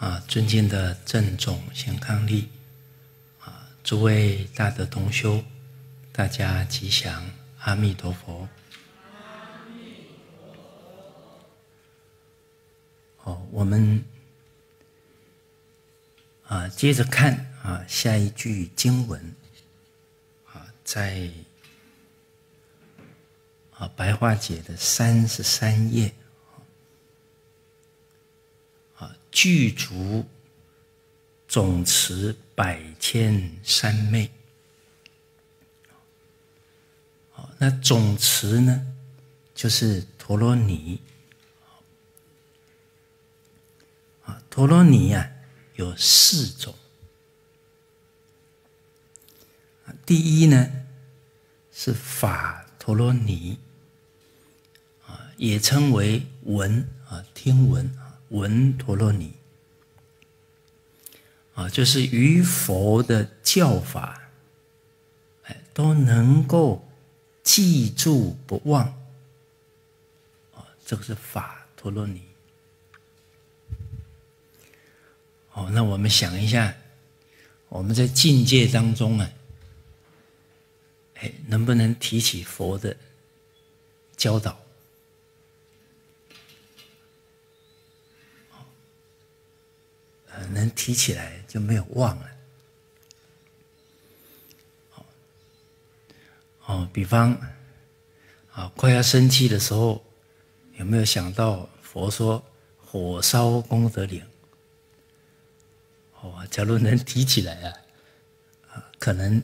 啊，尊敬的郑总贤康利，啊，诸位大德同修，大家吉祥，阿弥陀佛。哦，我们啊，接着看啊，下一句经文啊，在啊白话解的三十三页。具足总持百千三昧，好，那总持呢，就是陀罗尼，啊，陀罗尼啊有四种，第一呢是法陀罗尼，啊，也称为闻啊，听闻。文陀罗尼啊，就是于佛的教法，哎，都能够记住不忘啊，这个是法陀罗尼。哦，那我们想一下，我们在境界当中啊，哎，能不能提起佛的教导？能提起来就没有忘了。哦，比方啊，快要生气的时候，有没有想到佛说“火烧功德林”？哦，假如能提起来啊，啊，可能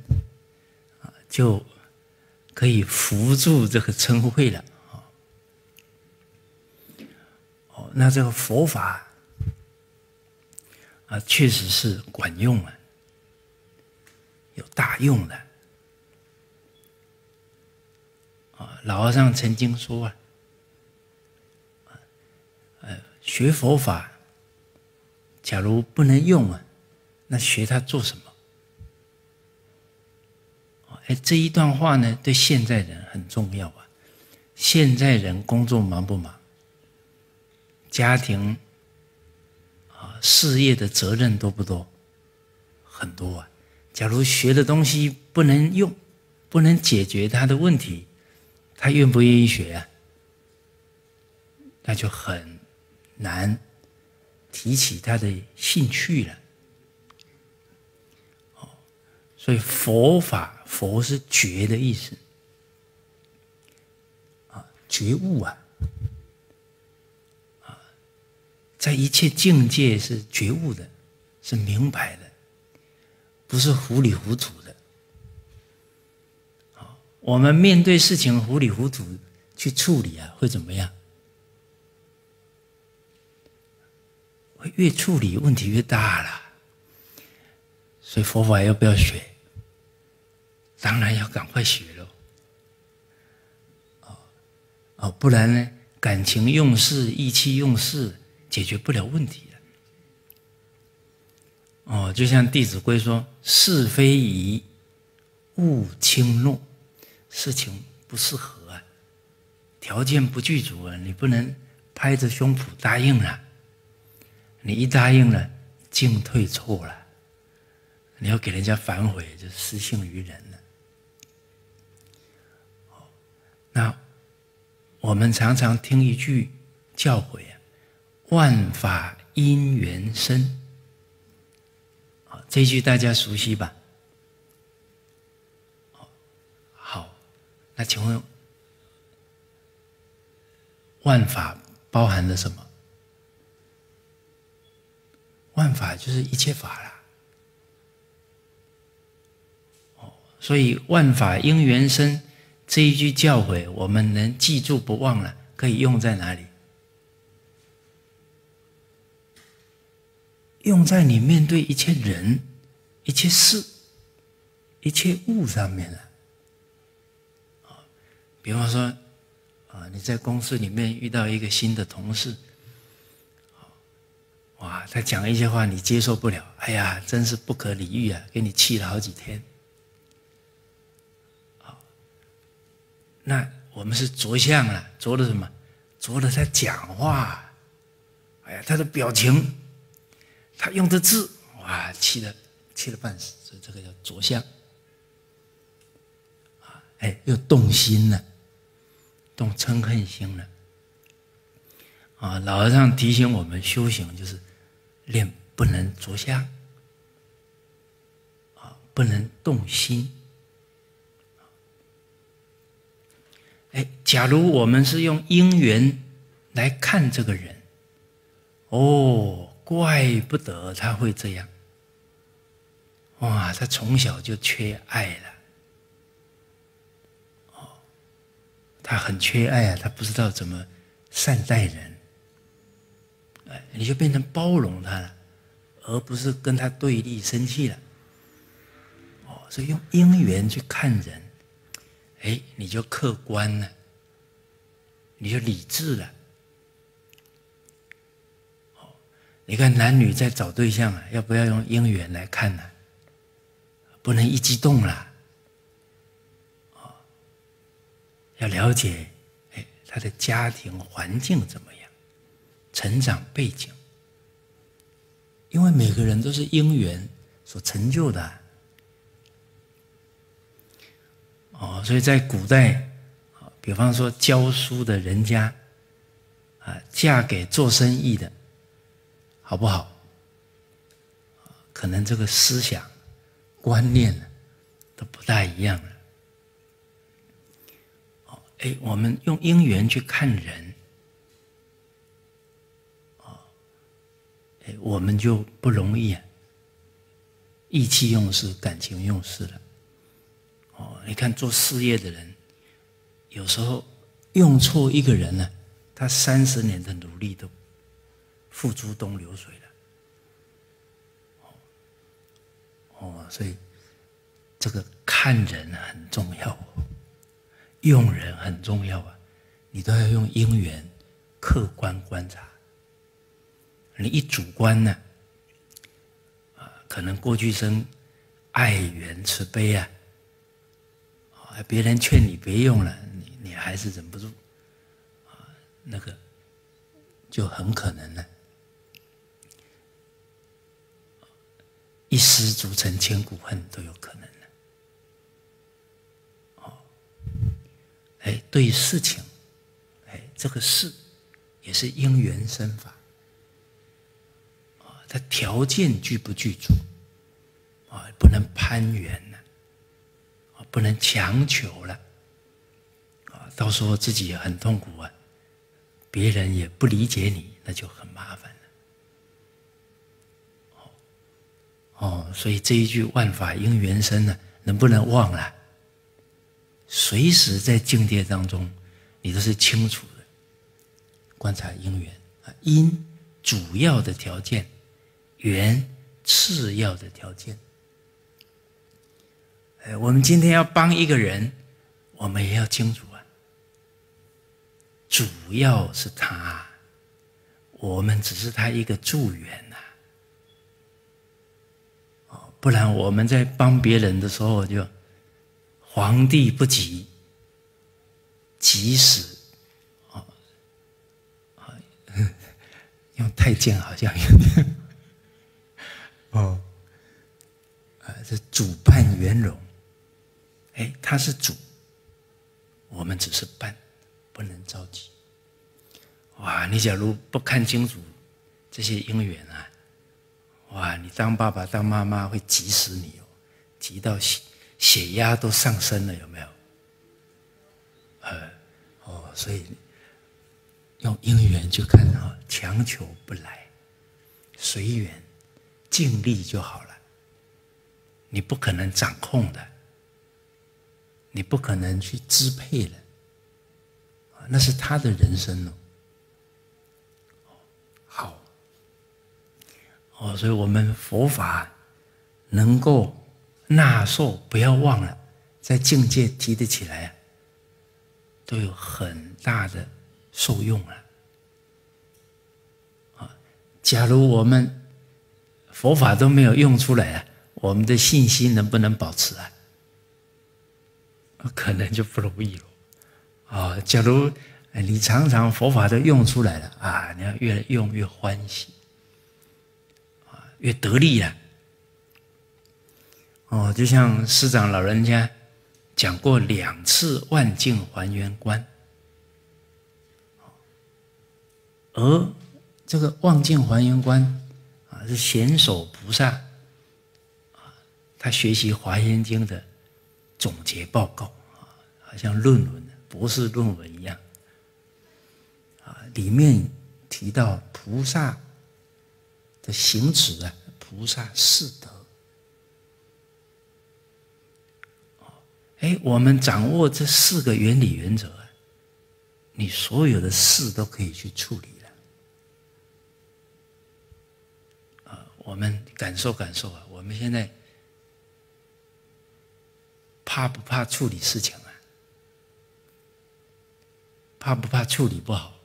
啊就可以扶住这个嗔恚了啊。哦，那这个佛法。啊，确实是管用啊，有大用的。啊，老和尚曾经说啊，呃，学佛法，假如不能用啊，那学它做什么？哎，这一段话呢，对现在人很重要啊。现在人工作忙不忙？家庭？事业的责任多不多？很多啊！假如学的东西不能用，不能解决他的问题，他愿不愿意学啊？那就很难提起他的兴趣了。哦，所以佛法，佛是觉的意思啊，觉悟啊。在一切境界是觉悟的，是明白的，不是糊里糊涂的。我们面对事情糊里糊涂去处理啊，会怎么样？会越处理问题越大了。所以佛法要不要学？当然要赶快学喽。哦哦，不然呢？感情用事，意气用事。解决不了问题的哦，就像《弟子规》说：“是非宜勿轻诺，事情不适合啊，条件不具足啊，你不能拍着胸脯答应了。你一答应了，进退错了，你要给人家反悔，就失信于人了。那我们常常听一句教诲啊。万法因缘生，好，这句大家熟悉吧？好，那请问，万法包含了什么？万法就是一切法啦。哦，所以万法因缘生这一句教诲，我们能记住不忘了，可以用在哪里？用在你面对一切人、一切事、一切物上面了。啊，比方说，啊，你在公司里面遇到一个新的同事，哇，他讲一些话你接受不了，哎呀，真是不可理喻啊，给你气了好几天。那我们是着相了，着了什么？着了他讲话，哎呀，他的表情。他用的字，哇，气的气的半死，所以这个叫着相。啊，哎，又动心了，动嗔恨心了。啊，老和尚提醒我们修行就是练不能着相，啊，不能动心。哎，假如我们是用因缘来看这个人，哦，怪不得他会这样。哇，他从小就缺爱了。哦，他很缺爱啊，他不知道怎么善待人。哎，你就变成包容他了，而不是跟他对立、生气了。哦，所以用因缘去看人，哎，你就客观了，你就理智了。哦，你看男女在找对象啊，要不要用姻缘来看呢？不能一激动了。哦，要了解，哎，他的家庭环境怎么样？成长背景，因为每个人都是姻缘所成就的，哦，所以在古代，比方说教书的人家，啊，嫁给做生意的，好不好？可能这个思想观念都不大一样了。哦，哎，我们用因缘去看人。哦，哎我们就不容易啊，意气用事、感情用事了。哦，你看做事业的人，有时候用错一个人呢，他三十年的努力都付诸东流水了。哦，所以这个看人很重要，用人很重要啊，你都要用因缘客观观察。你一主观呢，啊，可能过去生爱缘慈悲啊，啊，别人劝你别用了，你你还是忍不住，啊，那个就很可能呢，一失足成千古恨都有可能的，哦，哎，对事情，哎，这个事也是因缘生法。他条件具不具足啊？不能攀援了啊！不能强求了啊！到时候自己也很痛苦啊，别人也不理解你，那就很麻烦了。哦哦，所以这一句“万法因缘生”呢，能不能忘了？随时在境界当中，你都是清楚的观察因缘啊，因主要的条件。缘次要的条件，哎，我们今天要帮一个人，我们也要清楚啊。主要是他，我们只是他一个助缘呐。哦，不然我们在帮别人的时候，就皇帝不急，急死，哦，用太监好像有点。哦，啊，这主办圆融，哎，他是主，我们只是办，不能着急。哇，你假如不看清楚这些因缘啊，哇，你当爸爸当妈妈会急死你哦，急到血血压都上升了，有没有？呃，哦，所以用因缘就看啊，强求不来，随缘。尽力就好了，你不可能掌控的，你不可能去支配的，那是他的人生哦。好，哦，所以我们佛法能够纳受，不要忘了，在境界提得起来，都有很大的受用了。啊，假如我们。佛法都没有用出来啊，我们的信心能不能保持啊？可能就不容易了。啊，假如你常常佛法都用出来了啊，你要越用越欢喜，越得力了。哦，就像师长老人家讲过两次万境还原观，而这个万境还原观啊，是贤首菩萨啊，他学习华严经的总结报告啊，好像论文、博士论文一样啊，里面提到菩萨的行持啊，菩萨四德。哎，我们掌握这四个原理原则啊，你所有的事都可以去处理了。啊，我们感受感受啊，我们现在怕不怕处理事情啊？怕不怕处理不好？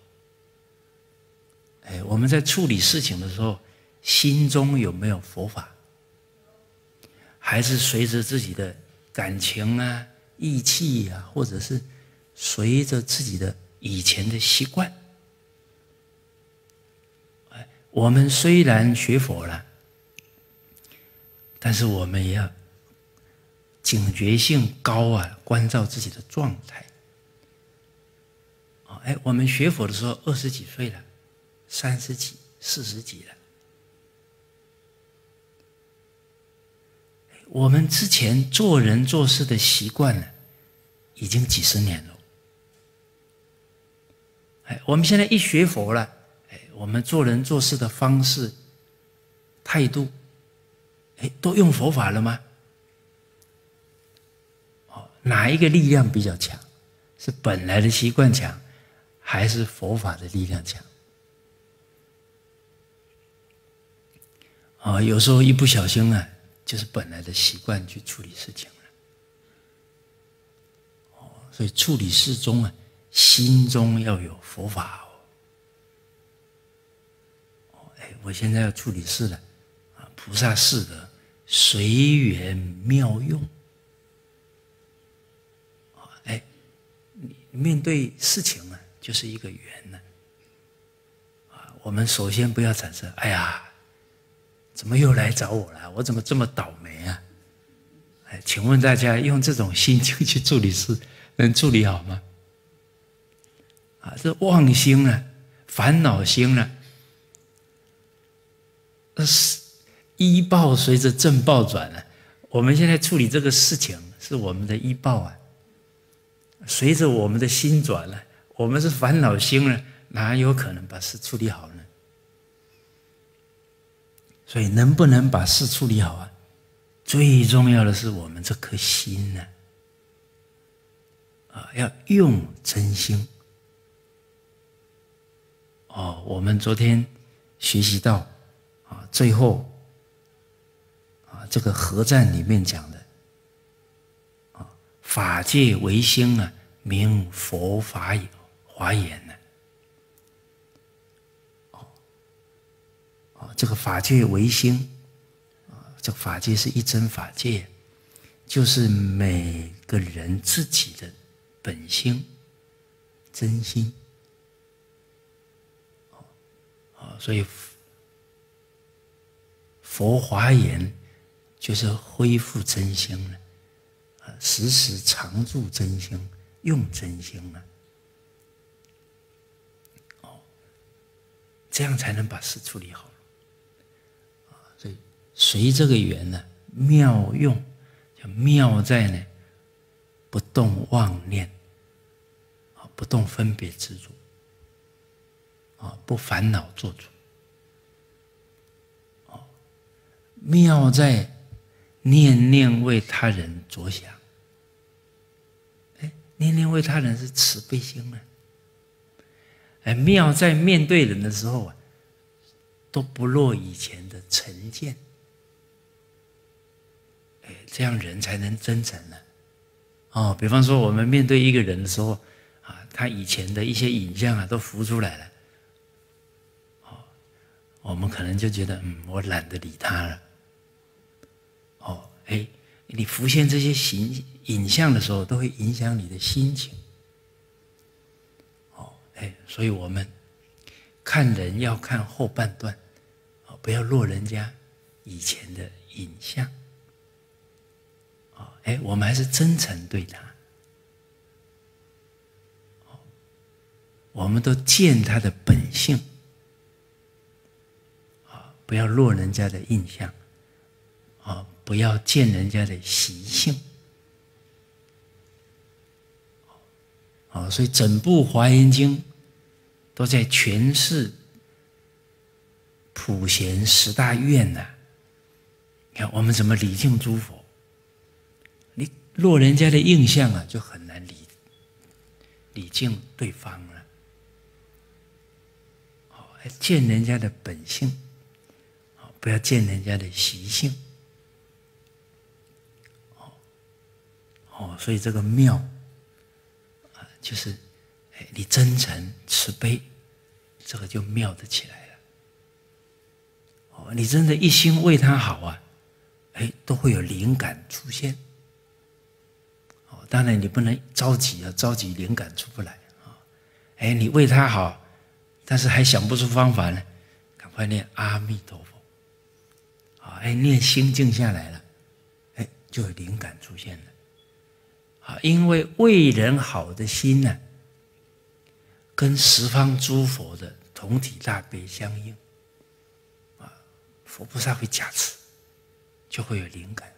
哎，我们在处理事情的时候，心中有没有佛法？还是随着自己的？感情啊，意气啊，或者是随着自己的以前的习惯，哎，我们虽然学佛了，但是我们也要警觉性高啊，关照自己的状态。哎，我们学佛的时候二十几岁了，三十几、四十几了。我们之前做人做事的习惯呢，已经几十年了。哎，我们现在一学佛了，哎，我们做人做事的方式、态度，哎，都用佛法了吗？哦，哪一个力量比较强？是本来的习惯强，还是佛法的力量强？啊，有时候一不小心啊。就是本来的习惯去处理事情了，哦，所以处理事中啊，心中要有佛法哦。哎，我现在要处理事了，啊，菩萨事的随缘妙用。哎，你面对事情啊，就是一个缘呢。啊，我们首先不要产生，哎呀。怎么又来找我了？我怎么这么倒霉啊？哎，请问大家用这种心情去处理事，能处理好吗？啊，这妄心啊，烦恼心啊，那是医报随着正报转啊。我们现在处理这个事情是我们的医报啊，随着我们的心转了，我们是烦恼心了，哪有可能把事处理好呢？所以，能不能把事处理好啊？最重要的是我们这颗心呢，啊，要用真心。哦，我们昨天学习到啊，最后啊，这个合战里面讲的啊，法界唯心啊，名佛法有华严这个法界唯心，啊，这个法界是一真法界，就是每个人自己的本心、真心，啊，所以佛华严就是恢复真心了，啊，时时常住真心，用真心了，这样才能把事处理好。随这个缘呢，妙用，就妙在呢，不动妄念，啊，不动分别执着，啊，不烦恼做主，啊，妙在念念为他人着想，哎，念念为他人是慈悲心啊，哎，妙在面对人的时候啊，都不落以前的成见。这样人才能真诚呢。哦，比方说我们面对一个人的时候，啊，他以前的一些影像啊都浮出来了，哦，我们可能就觉得，嗯，我懒得理他了。哦，哎，你浮现这些形影像的时候，都会影响你的心情。哦，哎，所以我们看人要看后半段，哦，不要落人家以前的影像。哎，我们还是真诚对他。我们都见他的本性。啊，不要落人家的印象。啊，不要见人家的习性。啊，所以整部《华严经》都在诠释普贤十大愿呐。你看我们怎么礼敬诸佛？落人家的印象啊，就很难理礼敬对方了。哦，见人家的本性，哦，不要见人家的习性。哦，哦，所以这个妙。就是，哎，你真诚慈悲，这个就妙的起来了。哦，你真的一心为他好啊，哎，都会有灵感出现。当然你不能着急啊，着急灵感出不来啊。哎，你为他好，但是还想不出方法呢，赶快念阿弥陀佛。啊，哎，念心静下来了，哎，就有灵感出现了。啊，因为为人好的心呢，跟十方诸佛的同体大悲相应，啊，佛菩萨会加持，就会有灵感。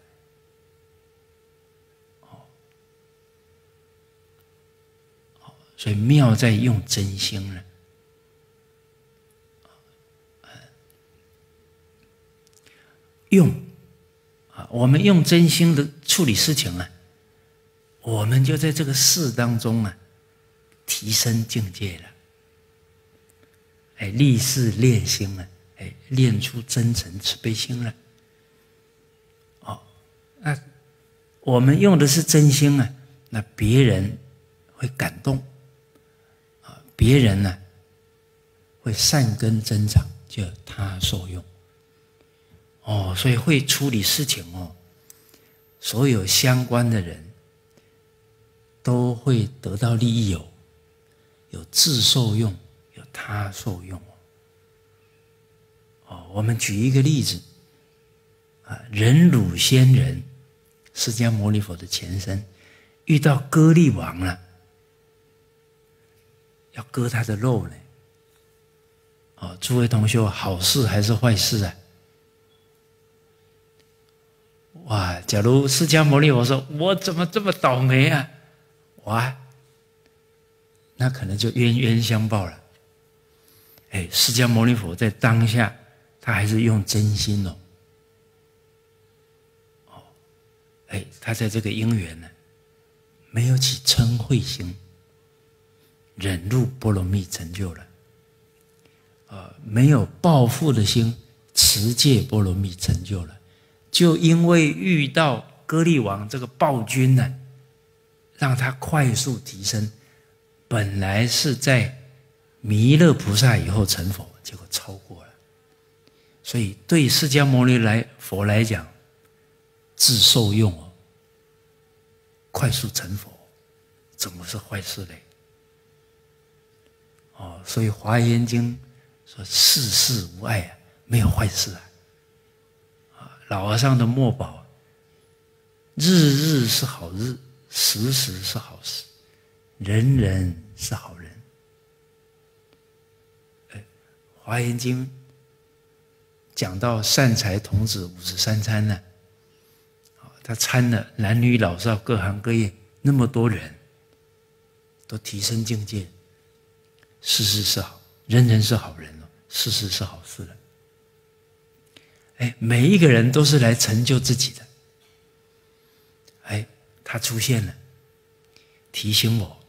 哦，所以妙在用真心了，用啊，我们用真心的处理事情啊。我们就在这个事当中啊，提升境界了，哎，立事练心了，哎，练出真诚慈悲心了。哦，那我们用的是真心啊，那别人会感动，别人呢会善根增长，就他受用。哦，所以会处理事情哦，所有相关的人。都会得到利益哦，有自受用，有他受用哦。我们举一个例子啊，忍辱仙人，释迦牟尼佛的前身，遇到割利王了，要割他的肉呢。哦，诸位同学，好事还是坏事啊？哇，假如释迦牟尼佛说：“我怎么这么倒霉啊？”哇，那可能就冤冤相报了。哎，释迦牟尼佛在当下，他还是用真心哦。哦，哎，他在这个因缘呢，没有起嗔恚心，忍辱波罗蜜成就了。啊，没有报复的心，持戒波罗蜜成就了。就因为遇到割利王这个暴君呢。让他快速提升，本来是在弥勒菩萨以后成佛，结果超过了。所以对释迦牟尼来佛来讲，自受用哦，快速成佛，怎么是坏事嘞？哦，所以《华严经》说世事无碍啊，没有坏事啊。啊，老和尚的墨宝，日日是好日。时时是好事，人人是好人。哎，《华严经》讲到善财童子五十三参呢，啊，他参了男女老少各行各业那么多人，都提升境界，事事是好，人人是好人哦，事事是好事了。哎，每一个人都是来成就自己的。哎。他出现了，提醒我，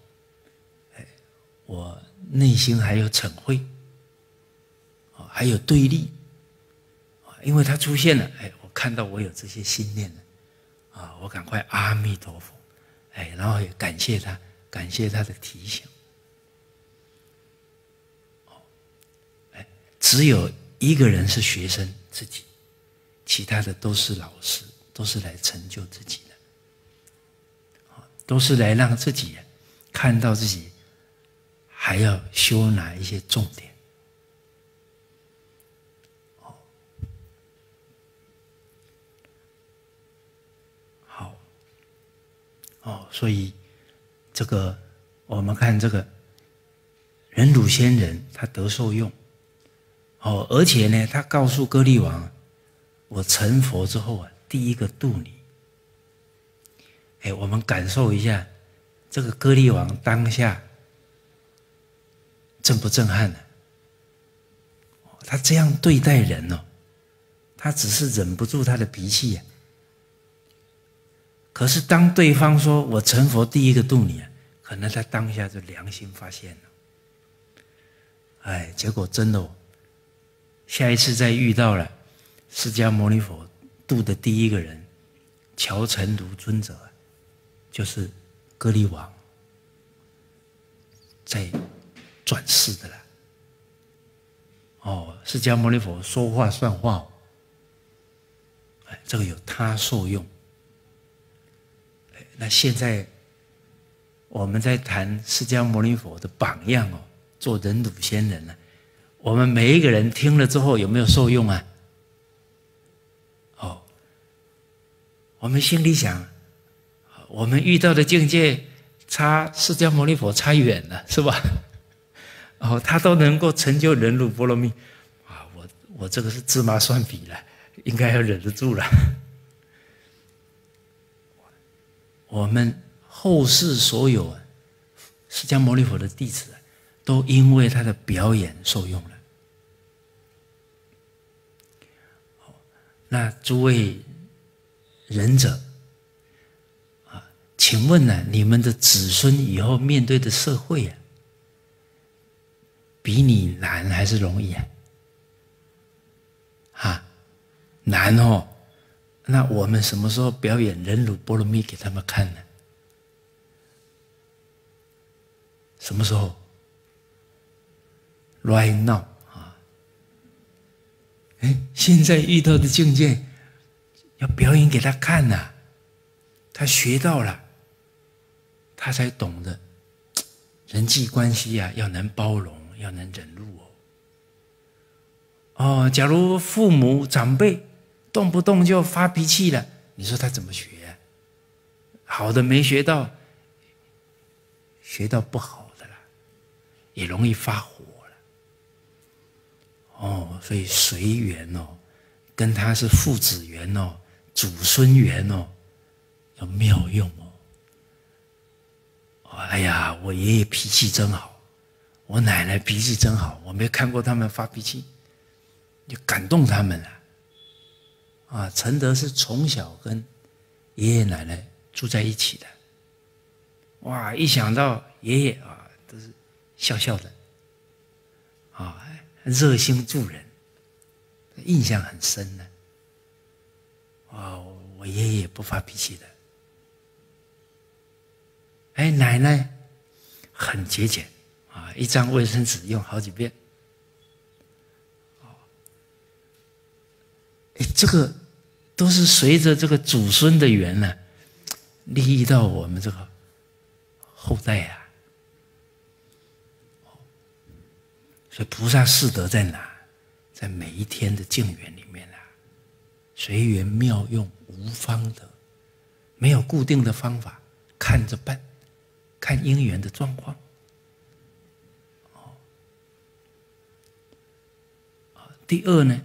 哎，我内心还有嗔恚，啊，还有对立，因为他出现了，哎，我看到我有这些心念了，啊，我赶快阿弥陀佛，哎，然后也感谢他，感谢他的提醒，只有一个人是学生自己，其他的都是老师，都是来成就自己的。都是来让自己看到自己，还要修哪一些重点？哦。好。哦，所以这个我们看这个人祖仙人，他得受用。哦，而且呢，他告诉歌利王：“我成佛之后啊，第一个度你。”哎，我们感受一下，这个歌利王当下震不震撼呢？他这样对待人哦，他只是忍不住他的脾气呀。可是当对方说我成佛第一个度你啊，可能他当下就良心发现了。哎，结果真的。下一次再遇到了释迦牟尼佛度的第一个人乔成如尊者，就是歌利王在转世的了。哦，释迦牟尼佛说话算话，哎，这个有他受用。那现在我们在谈释迦牟尼佛的榜样哦，做人土仙人呢。我们每一个人听了之后有没有受用啊？哦，我们心里想，我们遇到的境界差释迦牟尼佛差远了，是吧？哦，他都能够成就忍辱波罗蜜，啊，我我这个是芝麻蒜皮了，应该要忍得住了。我们后世所有释迦牟尼佛的弟子，都因为他的表演受用了。那诸位仁者啊，请问呢，你们的子孙以后面对的社会啊，比你难还是容易啊？啊，难哦。那我们什么时候表演忍辱波罗蜜给他们看呢？什么时候？Right now。现在遇到的境界，要表演给他看呐，他学到了，他才懂得人际关系呀，要能包容，要能忍辱哦。哦，假如父母长辈动不动就发脾气了，你说他怎么学？好的没学到，学到不好的了，也容易发火。哦，所以随缘哦，跟他是父子缘哦，祖孙缘哦，要妙用哦。哎呀，我爷爷脾气真好，我奶奶脾气真好，我没看过他们发脾气，就感动他们了。啊，承德是从小跟爷爷奶奶住在一起的，哇，一想到爷爷啊，都是笑笑的，热心助人，印象很深的。哦，我爷爷不发脾气的。哎，奶奶很节俭啊，一张卫生纸用好几遍。哎，这个都是随着这个祖孙的缘呢，利益到我们这个后代呀。所以菩萨四德在哪？在每一天的静缘里面啊，随缘妙用无方德，没有固定的方法，看着办，看因缘的状况。哦，第二呢，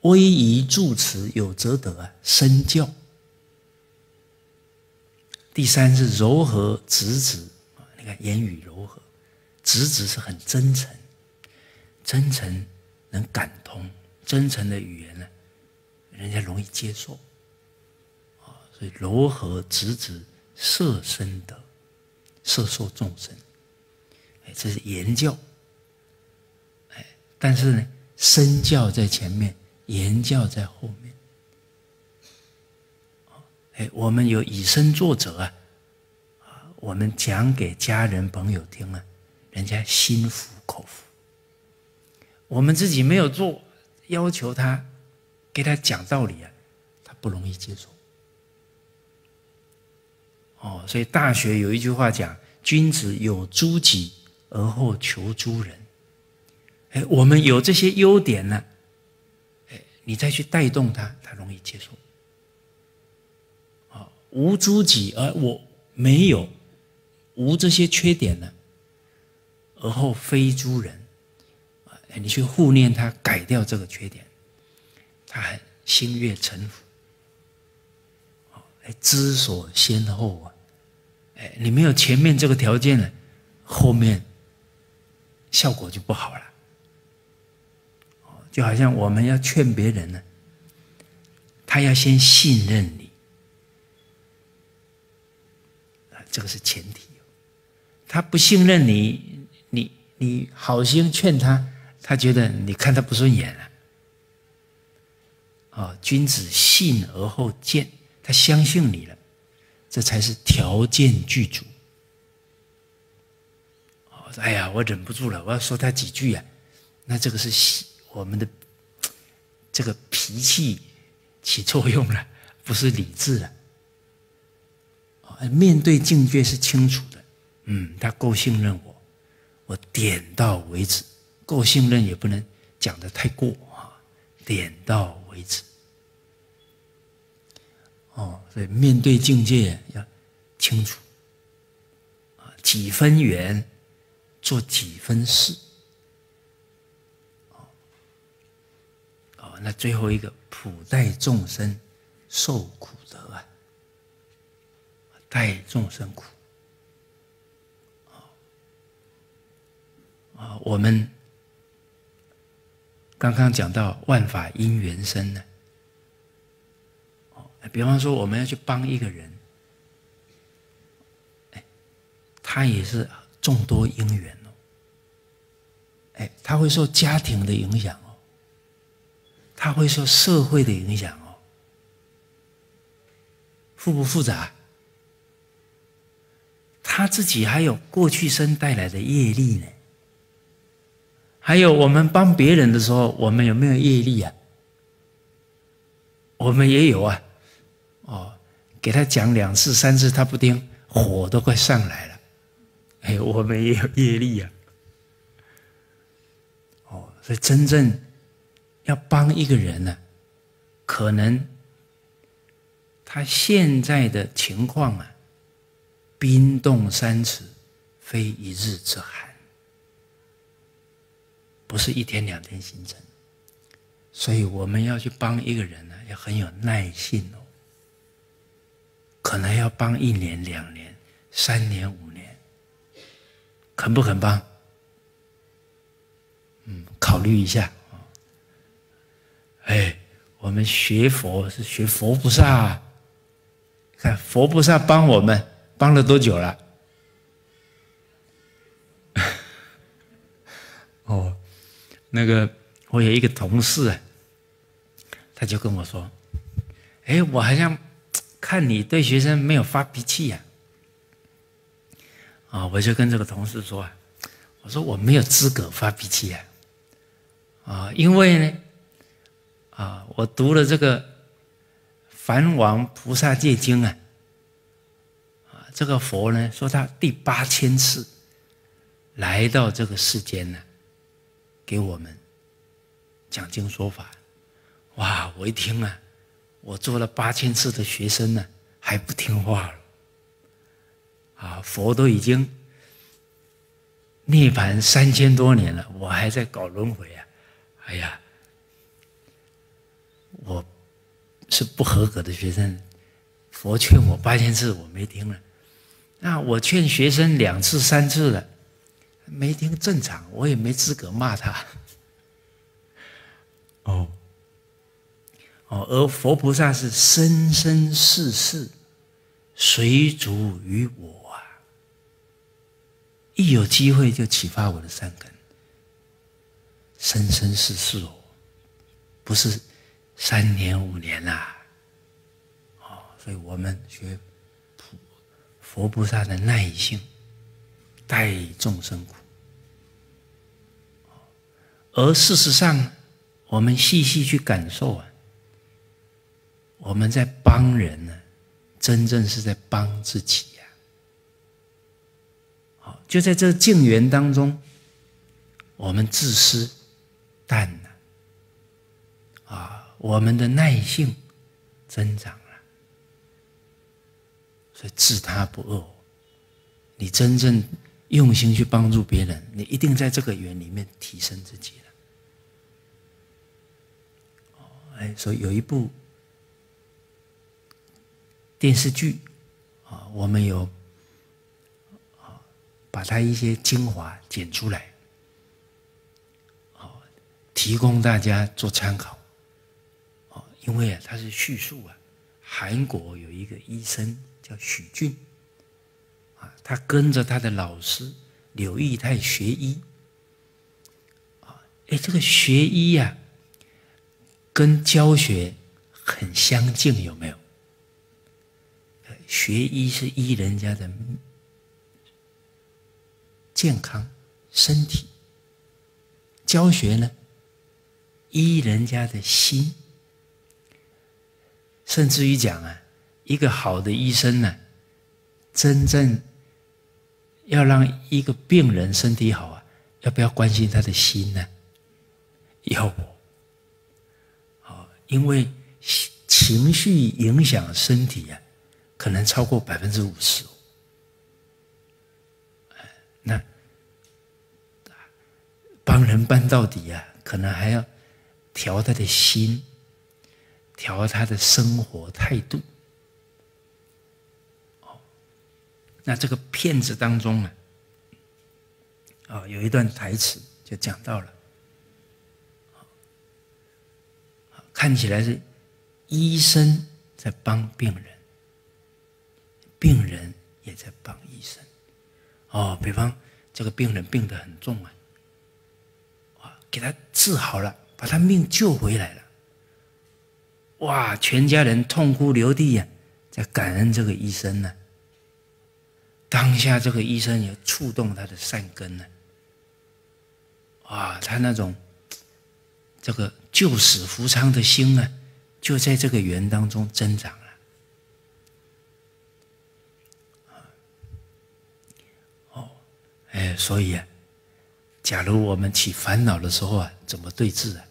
威仪助持有则得啊，身教。第三是柔和直直啊，你看言语柔和。直直是很真诚，真诚能感通，真诚的语言呢，人家容易接受，啊，所以柔和直直摄身德，摄受众生，哎，这是言教，哎，但是呢，身教在前面，言教在后面，哎，我们有以身作则啊，啊，我们讲给家人朋友听啊。人家心服口服，我们自己没有做，要求他给他讲道理啊，他不容易接受。哦，所以《大学》有一句话讲：“君子有诸己而后求诸人。”哎，我们有这些优点呢，哎，你再去带动他，他容易接受。啊无诸己，而我没有无这些缺点呢，而后非诸人。你去护念他，改掉这个缺点，他很心悦诚服。哎，知所先后啊！哎，你没有前面这个条件了，后面效果就不好了。就好像我们要劝别人呢，他要先信任你，啊，这个是前提。他不信任你，你好心劝他，他觉得你看他不顺眼了。啊，君子信而后见。他相信你了，这才是条件具足。哦，哎呀，我忍不住了，我要说他几句呀。那这个是我们的这个脾气起作用了，不是理智了。面对境界是清楚的，嗯，他够信任我，我点到为止。够信任也不能讲的太过啊，点到为止。哦，所以面对境界要清楚啊，几分缘做几分事。哦，那最后一个普待众生受苦得啊，待众生苦。我们刚刚讲到万法因缘生呢。哦比方说，我们要去帮一个人，哎，他也是众多因缘哦，哎，他会受家庭的影响哦，他会受社会的影响哦，复不复杂？他自己还有过去生带来的业力呢，还有我们帮别人的时候，我们有没有业力啊？我们也有啊。哦，给他讲两次、三次，他不听，火都快上来了。哎，我们也有业力啊。哦，所以真正要帮一个人呢，可能他现在的情况啊，冰冻三尺，非一日之寒，不是一天两天形成。所以我们要去帮一个人呢，要很有耐性哦。可能要帮一年、两年、三年、五年，肯不肯帮？嗯，考虑一下啊。哎，我们学佛是学佛菩萨，啊看佛菩萨帮我们帮了多久了？哦，那个我有一个同事啊，他就跟我说：“哎，我好像……”看你对学生没有发脾气呀，啊，我就跟这个同事说，我说我没有资格发脾气呀，啊，因为呢，啊，我读了这个《梵王菩萨戒经》啊，啊，这个佛呢说他第八千次来到这个世间呢，给我们讲经说法，哇，我一听啊。我做了八千次的学生呢，还不听话了。啊，佛都已经涅槃三千多年了，我还在搞轮回啊！哎呀，我是不合格的学生。佛劝我八千次，我没听了。那我劝学生两次、三次了，没听正常，我也没资格骂他。哦。哦，而佛菩萨是生生世世随逐于我啊！一有机会就启发我的善根，生生世世哦，不是三年五年啦。哦，所以我们学普佛菩萨的耐性，待众生苦。而事实上，我们细细去感受啊。我们在帮人呢，真正是在帮自己呀。好，就在这静缘当中，我们自私淡了，啊，我们的耐性增长了，所以自他不恶。你真正用心去帮助别人，你一定在这个缘里面提升自己了。哦，哎，所以有一部电视剧啊，我们有啊，把它一些精华剪出来，啊，提供大家做参考。哦，因为啊，它是叙述啊，韩国有一个医生叫许俊。他跟着他的老师柳义泰学医，啊，哎，这个学医呀，跟教学很相近，有没有？学医是医人家的健康身体，教学呢，医人家的心，甚至于讲啊，一个好的医生呢，真正。要让一个病人身体好啊，要不要关心他的心呢？要，啊，因为情绪影响身体啊，可能超过百分之五十。那帮人帮到底啊，可能还要调他的心，调他的生活态度。那这个片子当中啊，啊，有一段台词就讲到了，看起来是医生在帮病人，病人也在帮医生。哦，比方这个病人病得很重啊，啊，给他治好了，把他命救回来了，哇，全家人痛哭流涕呀，在感恩这个医生呢。当下这个医生也触动他的善根呢，啊，他那种这个救死扶伤的心呢，就在这个缘当中增长了。哦，哎，所以啊，假如我们起烦恼的时候啊，怎么对治啊？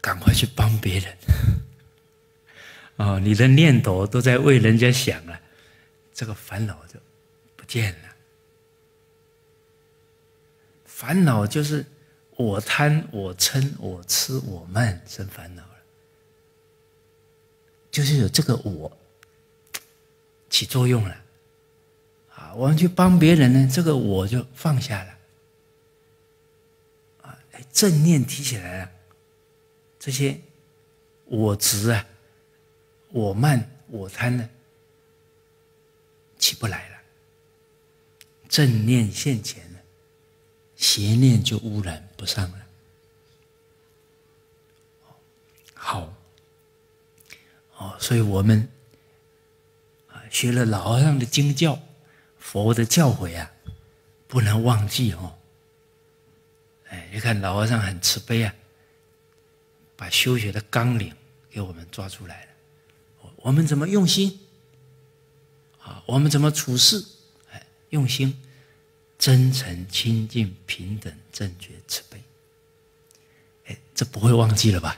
赶快去帮别人。哦，你的念头都在为人家想啊。这个烦恼就不见了。烦恼就是我贪、我嗔、我痴、我慢生烦恼了，就是有这个我起作用了。啊，我们去帮别人呢，这个我就放下了。啊，正念提起来了，这些我执啊、我慢、我贪呢？起不来了，正念现前了，邪念就污染不上了。好，哦，所以我们啊学了老和尚的经教，佛的教诲啊，不能忘记哦。哎，你看老和尚很慈悲啊，把修学的纲领给我们抓出来了，我们怎么用心？啊，我们怎么处事？哎，用心、真诚、清净、平等、正觉、慈悲。哎，这不会忘记了吧？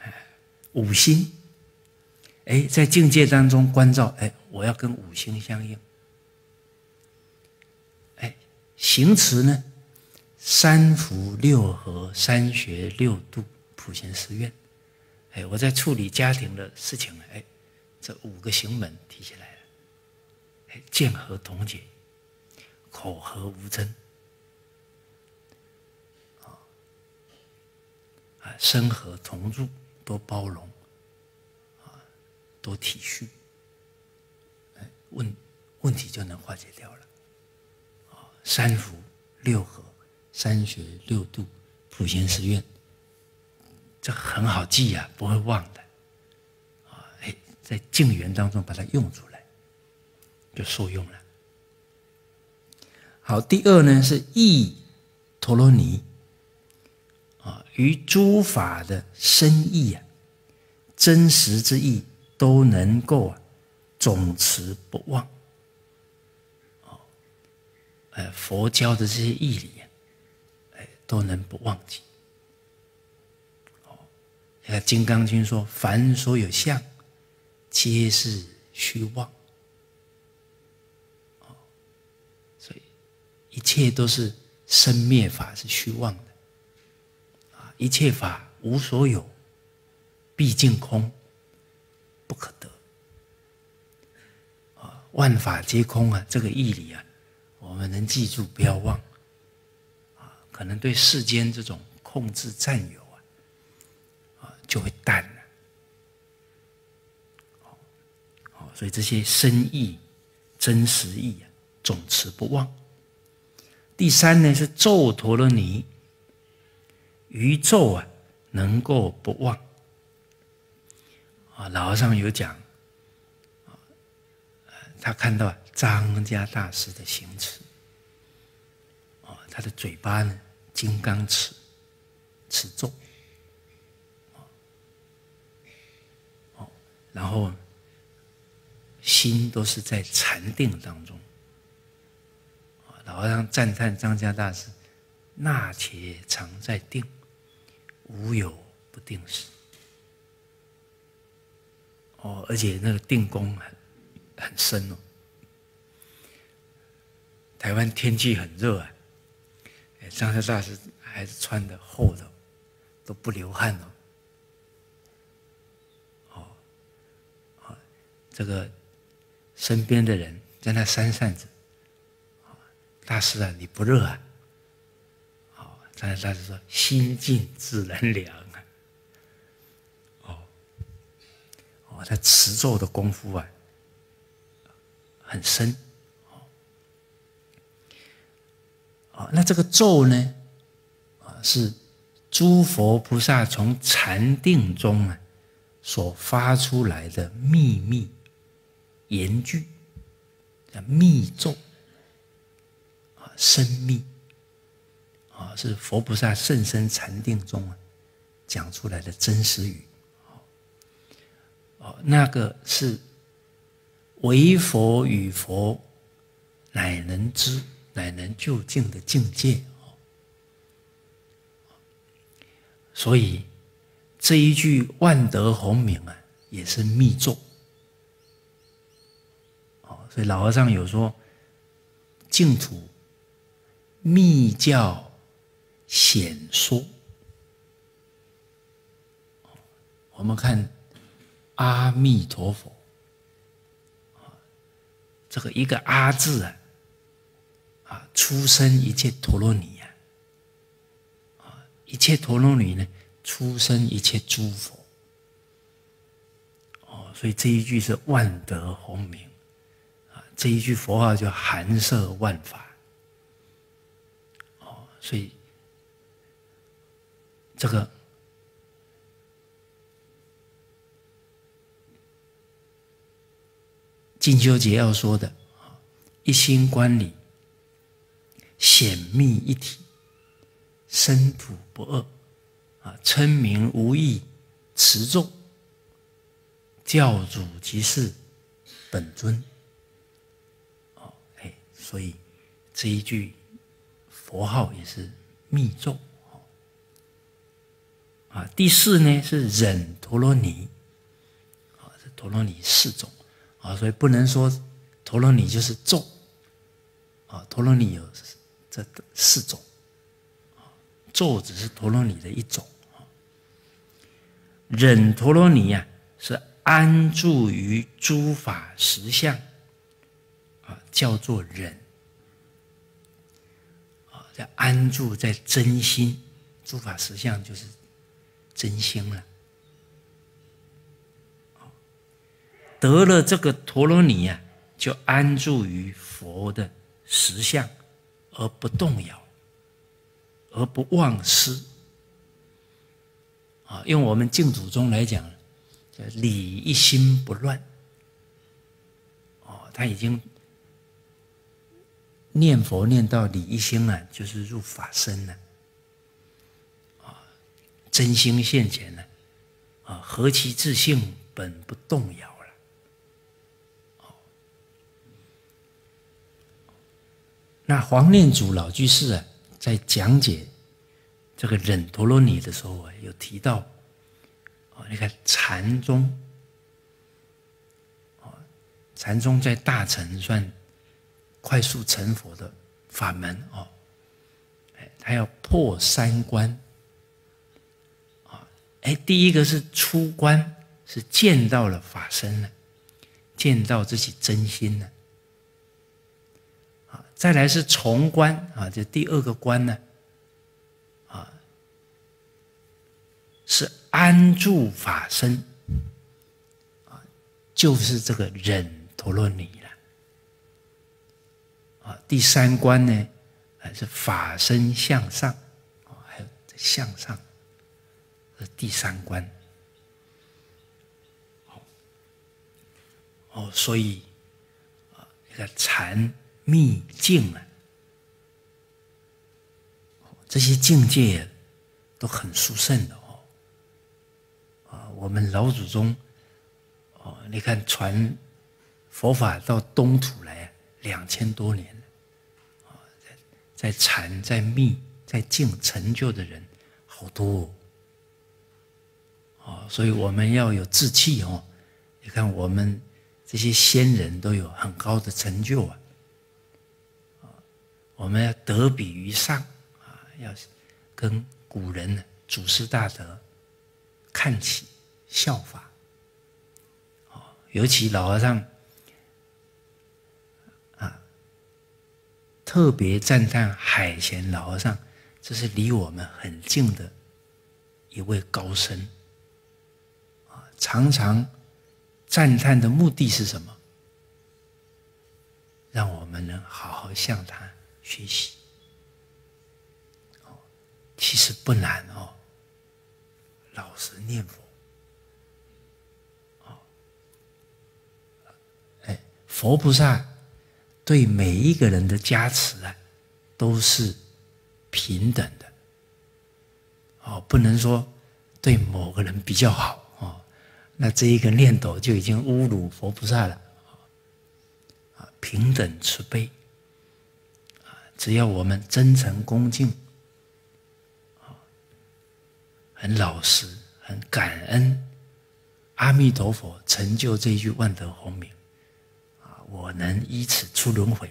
哎，五心。哎，在境界当中关照，哎，我要跟五心相应。哎，行持呢？三福六和、三学六度、普贤寺院。哎，我在处理家庭的事情，哎。这五个行门提起来了，哎，见和同解，口和无争，啊，啊，身和同住，多包容，啊，多体恤，问问题就能化解掉了，啊，三福六和，三学六度，普贤寺院，这很好记呀，不会忘的。在静缘当中把它用出来，就受用了。好，第二呢是意陀罗尼啊，于诸法的深意啊，真实之意都能够啊总持不忘。哦，哎，佛教的这些义理啊，哎都能不忘记。哦，你看《金刚经》说：“凡所有相。”皆是虚妄。所以一切都是生灭法，是虚妄的。啊，一切法无所有，毕竟空，不可得。啊，万法皆空啊，这个义理啊，我们能记住，不要忘。啊，可能对世间这种控制占有啊，啊，就会淡了。好，所以这些深意、真实意啊，总持不忘。第三呢，是咒陀罗尼，于咒啊，能够不忘。啊，老和尚有讲，啊，他看到张家大师的行持，啊，他的嘴巴呢，金刚持，持咒，哦，然后心都是在禅定当中。老和尚赞叹张家大师，那且常在定，无有不定时。哦，而且那个定功很很深哦。台湾天气很热啊，张家大师还是穿的厚的，都不流汗哦。哦，哦，这个身边的人在那扇扇子，大师啊，你不热啊？好，张家大师说：“心静自然凉啊。”哦，哦，他持咒的功夫啊，很深。哦，那这个咒呢，啊，是诸佛菩萨从禅定中啊所发出来的秘密言句，叫密咒。生密啊，是佛菩萨甚深禅定中啊讲出来的真实语。哦，那个是唯佛与佛乃能知、乃能究竟的境界。所以这一句万德洪名啊，也是密咒。老和尚有说净土。密教显说，我们看阿弥陀佛，这个一个阿字啊，啊，出生一切陀罗尼，啊，一切陀罗尼呢，出生一切诸佛，哦，所以这一句是万德洪名，这一句佛号就含摄万法。所以，这个进修节要说的啊，一心观理，显密一体，深土不二啊，称名无异，持咒，教主即是本尊。所以这一句。佛号也是密咒，啊，第四呢是忍陀罗尼，啊，这陀罗尼四种，啊，所以不能说陀罗尼就是咒，啊，陀罗尼有这四种，啊，咒只是陀罗尼的一种，啊，忍陀罗尼呀是安住于诸法实相，啊，叫做忍。啊，在安住在真心，诸法实相就是真心了。得了这个陀罗尼呀，就安住于佛的实相，而不动摇，而不忘失。啊，用我们净土宗来讲，叫理一心不乱。哦，他已经。念佛念到理一心啊，就是入法身了，啊，真心现前了，啊，何其自性本不动摇了，哦。那黄念祖老居士啊，在讲解这个忍陀罗尼的时候啊，有提到，啊，你看禅宗，禅宗在大乘算快速成佛的法门哦。哎，他要破三关啊！哎，第一个是出关，是见到了法身了，见到自己真心了。啊，再来是重关啊，这第二个关呢，啊，是安住法身。就是这个忍陀罗尼啊。第三关呢，还是法身向上啊，还有向上，是第三关。哦，所以啊，一个禅密境啊，这些境界都很殊胜的哦。啊，我们老祖宗。哦你看，传佛法到东土来两千多年，在禅、在密、在静成就的人好多，哦，所以我们要有志气哦。你看，我们这些先人都有很高的成就啊，我们要德比于上啊，要跟古人祖师大德看齐，效法。尤其老和尚特别赞叹海贤老和尚，这是离我们很近的一位高僧啊。常常赞叹的目的是什么？让我们能好好向他学习。哦，其实不难哦，老实念佛哎。佛菩萨对每一个人的加持啊，都是平等的。哦，不能说对某个人比较好哦，那这一个念头就已经侮辱佛菩萨了。啊，平等慈悲，啊，只要我们真诚恭敬，啊，很老实，很感恩，阿弥陀佛成就这一句万德洪名。我能以此出轮回，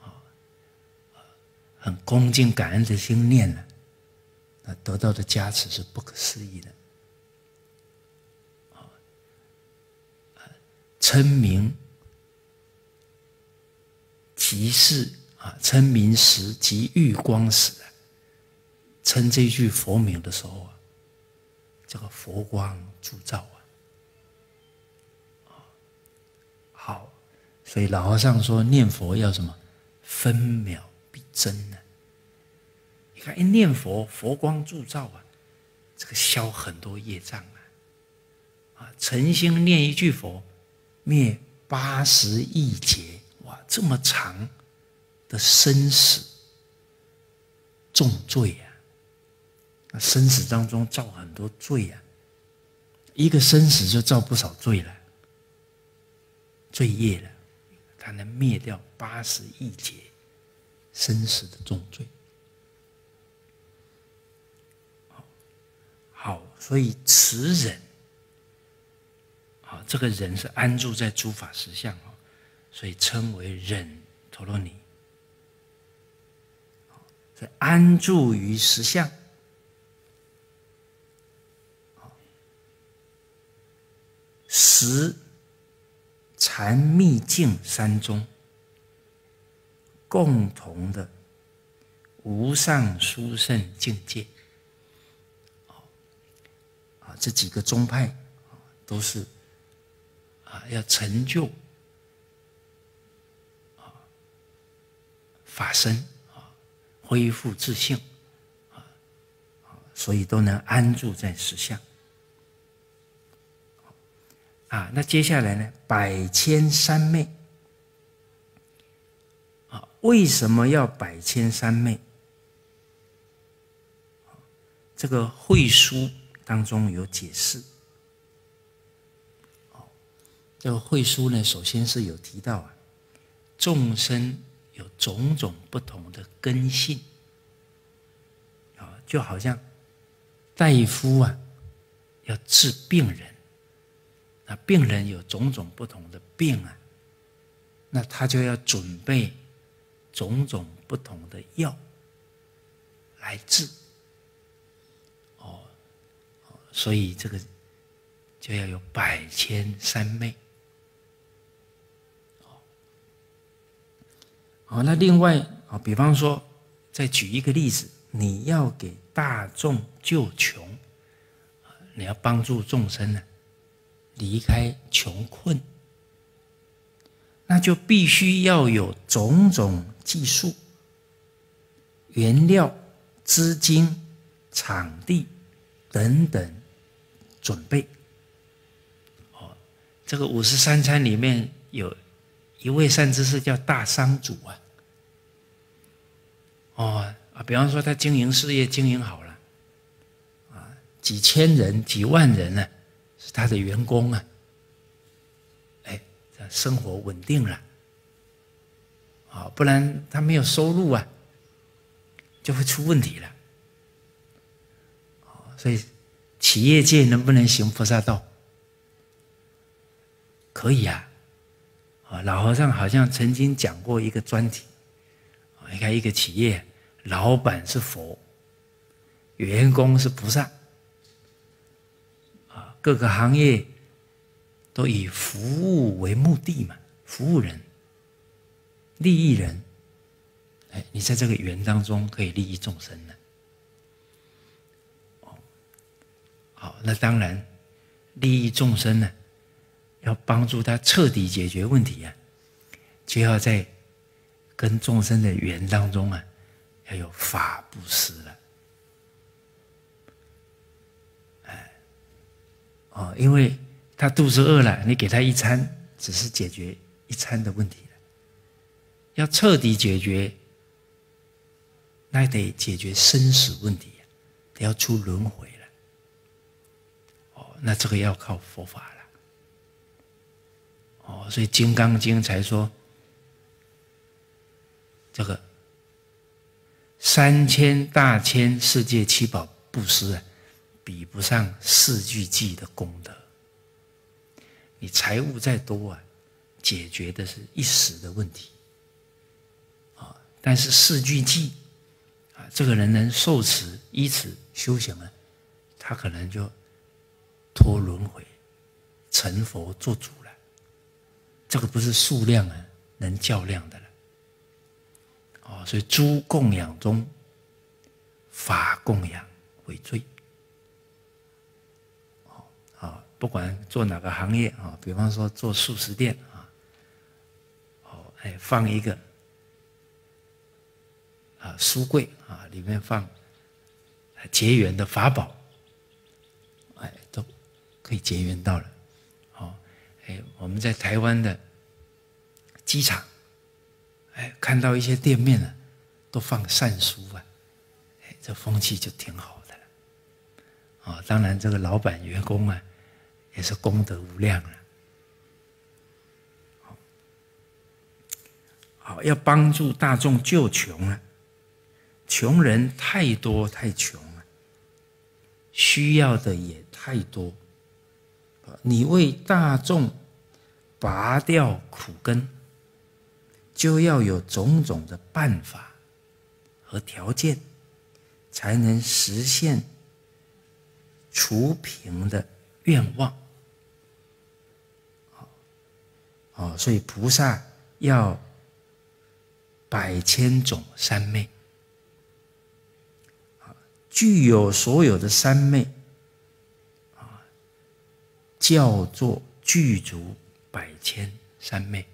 啊，很恭敬感恩的心念呢，那得到的加持是不可思议的，啊，称名即是啊，称名时即遇光时，称这句佛名的时候啊，这个佛光铸造。所以老和尚说念佛要什么？分秒必争呢？你看一念佛，佛光铸造啊，这个消很多业障啊！啊，诚心念一句佛，灭八十亿劫，哇，这么长的生死重罪呀！那生死当中造很多罪呀，一个生死就造不少罪了，罪业了。它能灭掉八十亿劫生死的重罪。好，所以此忍，啊，这个人是安住在诸法实相啊，所以称为忍陀罗尼。所以安住于实相，实。禅密境三宗共同的无上殊胜境界，啊，这几个宗派啊，都是啊要成就啊法身啊，恢复自信啊，所以都能安住在实相。啊，那接下来呢？百千三昧啊，为什么要百千三昧？这个会书当中有解释。哦，这个会书呢，首先是有提到啊，众生有种种不同的根性啊，就好像大夫啊，要治病人。那病人有种种不同的病啊，那他就要准备种种不同的药来治。哦，所以这个就要有百千三昧。哦，那另外啊，比方说，再举一个例子，你要给大众救穷，你要帮助众生呢，离开穷困，那就必须要有种种技术、原料、资金、场地等等准备。哦，这个五十三餐里面有。一位善知识叫大商主啊，哦啊，比方说他经营事业经营好了，啊，几千人、几万人呢，是他的员工啊，哎，这生活稳定了，啊，不然他没有收入啊，就会出问题了，所以企业界能不能行菩萨道？可以啊。啊老和尚好像曾经讲过一个专题，你看一个企业，老板是佛，员工是菩萨，各个行业都以服务为目的嘛，服务人、利益人，哎，你在这个缘当中可以利益众生的，哦，好，那当然利益众生呢。要帮助他彻底解决问题啊，就要在跟众生的缘当中啊，要有法布施了。哎，哦，因为他肚子饿了，你给他一餐，只是解决一餐的问题了。要彻底解决，那得解决生死问题，得要出轮回了。哦，那这个要靠佛法了。哦，所以《金刚经》才说，这个三千大千世界七宝布施啊，比不上四句偈的功德。你财物再多啊，解决的是一时的问题啊。但是四句偈啊，这个人能受持依此修行啊，他可能就脱轮回，成佛做主了。这个不是数量啊，能较量的了。哦，所以诸供养中，法供养为最。哦，啊，不管做哪个行业啊，比方说做素食店啊，哦，哎，放一个啊书柜啊，里面放结缘的法宝，哎，都可以结缘到了。哦哎，我们在台湾的机场，哎，看到一些店面呢，都放善书啊，哎，这风气就挺好的了。啊，当然这个老板员工啊，也是功德无量了。好，好，要帮助大众救穷啊，穷人太多太穷了，需要的也太多。你为大众拔掉苦根，就要有种种的办法和条件，才能实现除贫的愿望。哦，所以菩萨要百千种三昧，具有所有的三昧。叫做具足百千三昧，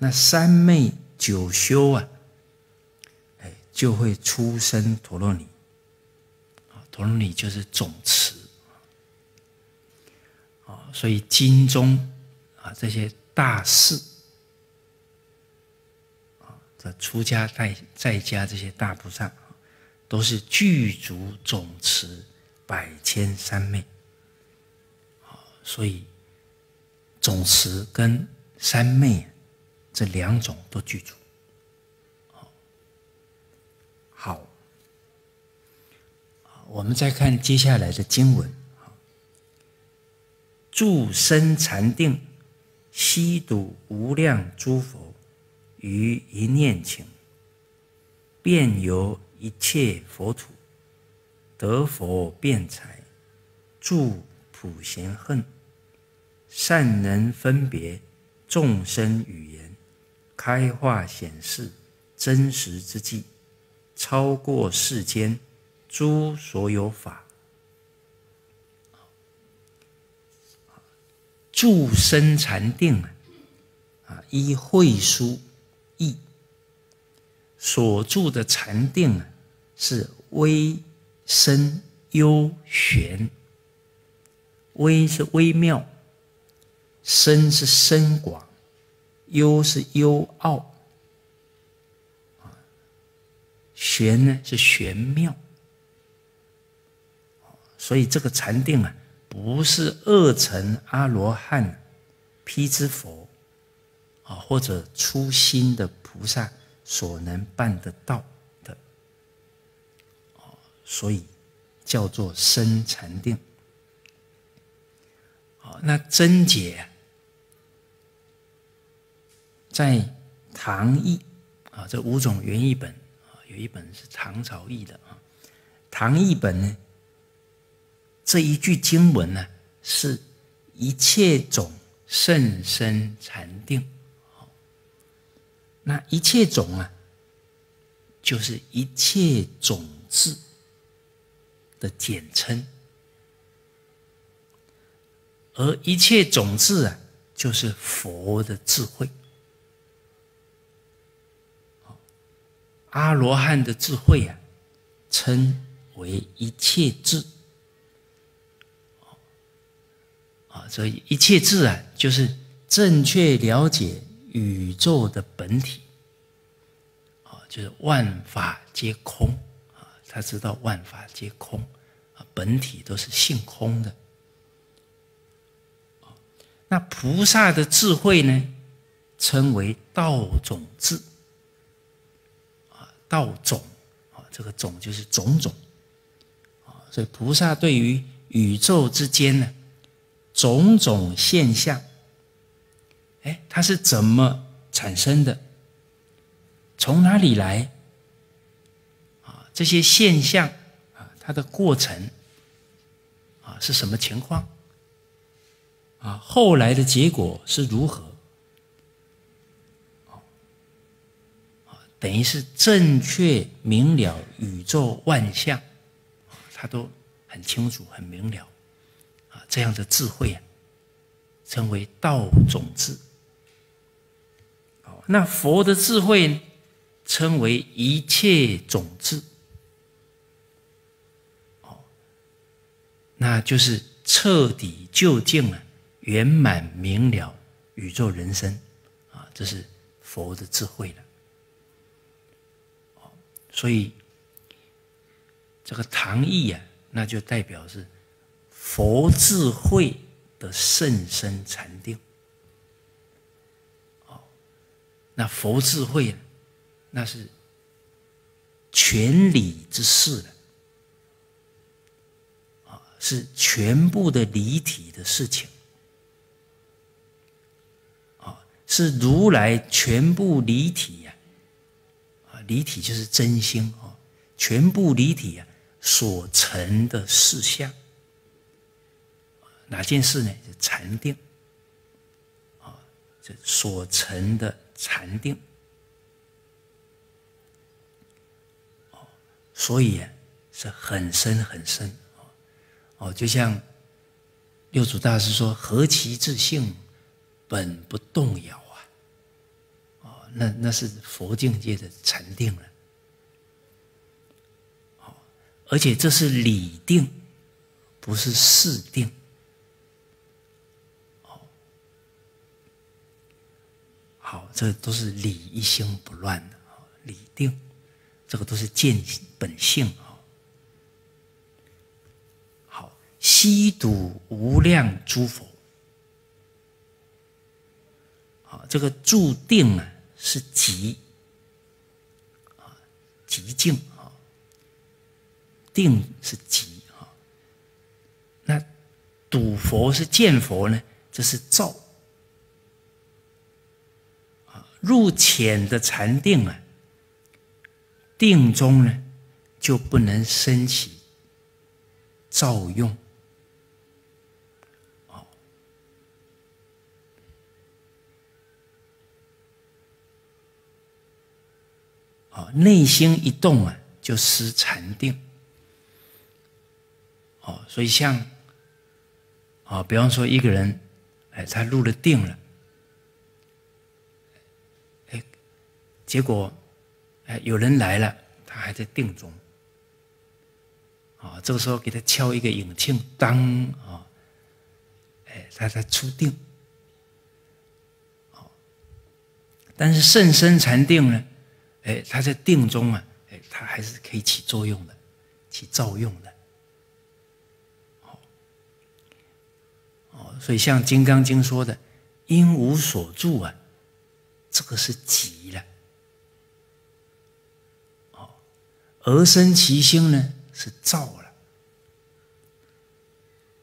那三昧九修啊，哎，就会出生陀罗尼，陀罗尼就是总持，所以经中啊这些大士啊，这出家在在家这些大菩萨，都是具足总持百千三昧。所以，总持跟三昧这两种都具足。好，我们再看接下来的经文。住身禅定，悉睹无量诸佛于一念情，遍游一切佛土，得佛辩才，住普贤恨，善能分别众生语言，开化显示真实之际，超过世间诸所有法。住身禅定啊，啊，依会书意。所住的禅定啊，是微深幽玄，微是微妙，深是深广，幽是幽奥，玄呢是玄妙，所以这个禅定啊。不是二乘阿罗汉、辟支佛啊，或者初心的菩萨所能办得到的所以叫做深禅定。好，那真解在唐译啊，这五种原译本啊，有一本是唐朝译的啊，唐译本呢。这一句经文呢，是一切种甚深禅定。那一切种啊，就是一切种子的简称，而一切种子啊，就是佛的智慧。阿罗汉的智慧啊，称为一切智。所以一切自然，就是正确了解宇宙的本体，啊，就是万法皆空啊，他知道万法皆空啊，本体都是性空的。那菩萨的智慧呢，称为道种智啊，道种啊，这个种就是种种啊，所以菩萨对于宇宙之间呢。种种现象，哎，它是怎么产生的？从哪里来？啊，这些现象啊，它的过程啊是什么情况？啊，后来的结果是如何？等于是正确明了宇宙万象，他都很清楚、很明了。这样的智慧啊，称为道种智。那佛的智慧，称为一切种智。哦，那就是彻底究竟了、圆满明了宇宙人生啊，这是佛的智慧了。哦，所以这个唐译啊，那就代表是。佛智慧的甚深禅定，哦，那佛智慧，那是全理之事了，啊，是全部的离体的事情，是如来全部离体呀，啊，离体就是真心啊，全部离体呀所成的事相。哪件事呢？就禅定啊，这所成的禅定哦，所以是很深很深哦哦，就像六祖大师说：“何其自性，本不动摇啊！”哦，那那是佛境界的禅定了。而且这是理定，不是事定。好，这都是理一心不乱的啊，理定，这个都是见本性啊。好，悉睹无量诸佛，啊，这个注定啊是极啊极静啊，定是极啊，那睹佛是见佛呢，这是照。啊，入浅的禅定啊，定中呢就不能升起照用。啊，内心一动啊，就失禅定。哦，所以像，啊，比方说一个人，哎，他入了定了，哎，结果，哎，有人来了，他还在定中，啊，这个时候给他敲一个引磬，当啊，哎，他才出定，哦，但是甚深禅定呢，哎，他在定中啊，哎，他还是可以起作用的，起照用的。哦所以，像《金刚经》说的“因无所住”啊，这个是极了。哦，而生其心呢，是照了。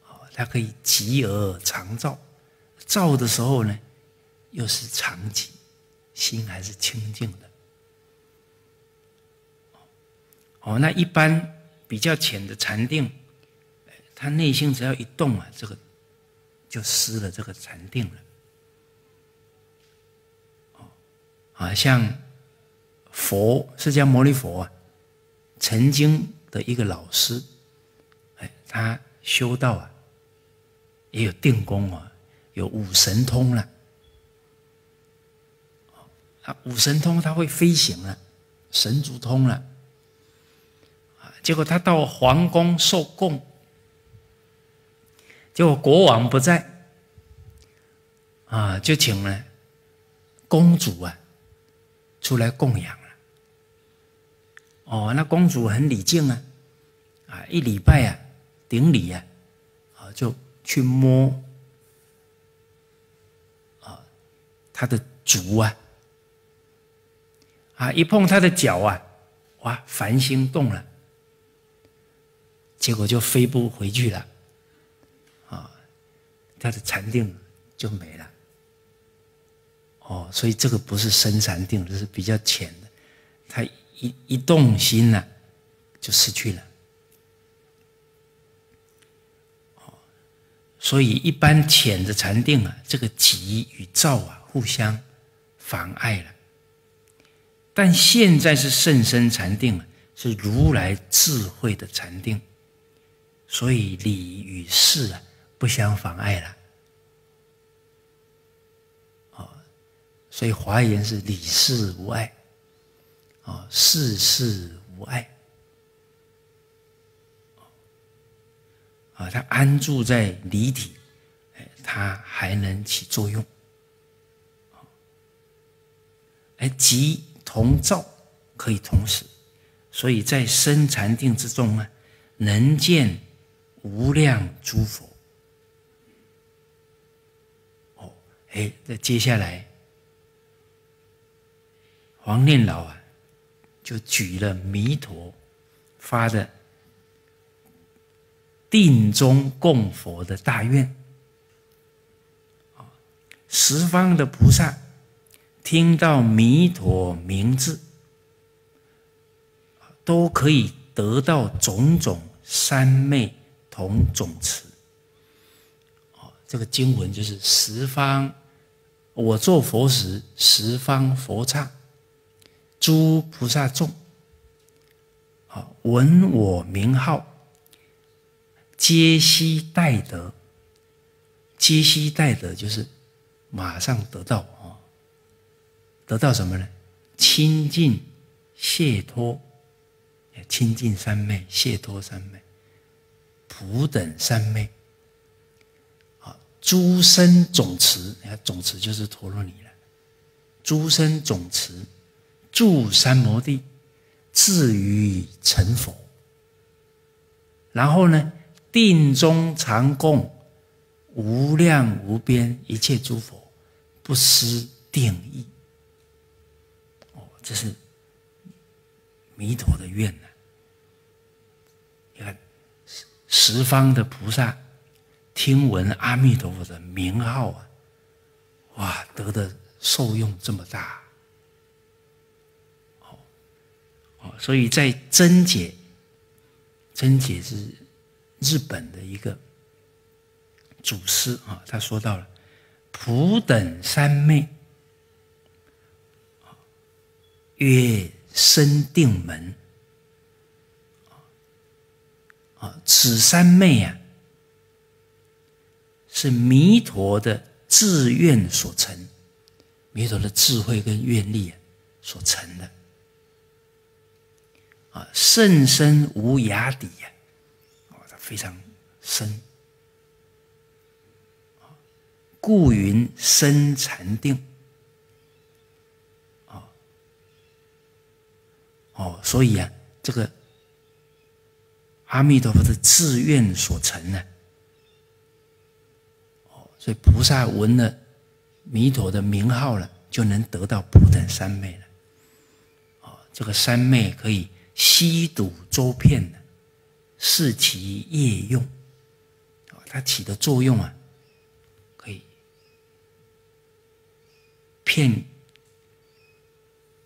哦，它可以极而常照，照的时候呢，又是常极，心还是清净的。哦，那一般比较浅的禅定，他内心只要一动啊，这个。就失了这个禅定了。哦，啊，像佛释迦牟尼佛啊，曾经的一个老师，哎，他修道啊，也有定功啊，有五神通了。啊，五神通他会飞行了，神足通了。啊，结果他到皇宫受供。结果国王不在，啊，就请了公主啊出来供养。哦，那公主很礼敬啊，啊，一礼拜啊，顶礼啊，啊，就去摸啊他的足啊，啊，一碰他的脚啊，哇，凡心动了，结果就飞不回去了。啊他的禅定就没了，哦，所以这个不是深禅定，这是比较浅的。他一一动心呢，就失去了。哦，所以一般浅的禅定啊，这个急与躁啊，互相妨碍了。但现在是甚深禅定啊，是如来智慧的禅定，所以理与事啊。不相妨碍了，啊，所以华严是理事无碍，啊，世事无碍，啊，它安住在离体，哎，它还能起作用，哎，即同照可以同时，所以在深禅定之中啊，能见无量诸佛。哦哎，那接下来，黄念老啊，就举了弥陀发的定中供佛的大愿，十方的菩萨听到弥陀名字，都可以得到种种三昧同种词。哦，这个经文就是十方。我做佛时，十方佛刹，诸菩萨众，啊，闻我名号，皆悉待得，皆悉待得，就是马上得到啊，得到什么呢？清净解脱，清净三昧，解脱三昧，普等三昧。啊诸生总持，你看总持就是陀罗尼了。诸生总持，住三摩地，至于成佛。然后呢，定中常供无量无边一切诸佛，不失定义。哦，这是弥陀的愿呐。你看十方的菩萨。听闻阿弥陀佛的名号啊，哇，得的受用这么大，哦，所以在真解，真解是日本的一个祖师啊，他说到了普等三昧，曰生定门，啊，此三昧啊。是弥陀的志愿所成，弥陀的智慧跟愿力啊所成的啊，甚深无涯底呀，啊，它非常深故云深禅定啊，哦，所以啊，这个阿弥陀佛的志愿所成呢。所以菩萨闻了弥陀的名号了，就能得到普等三昧了。哦，这个三昧可以吸毒周遍的，视其业用。哦，它起的作用啊，可以骗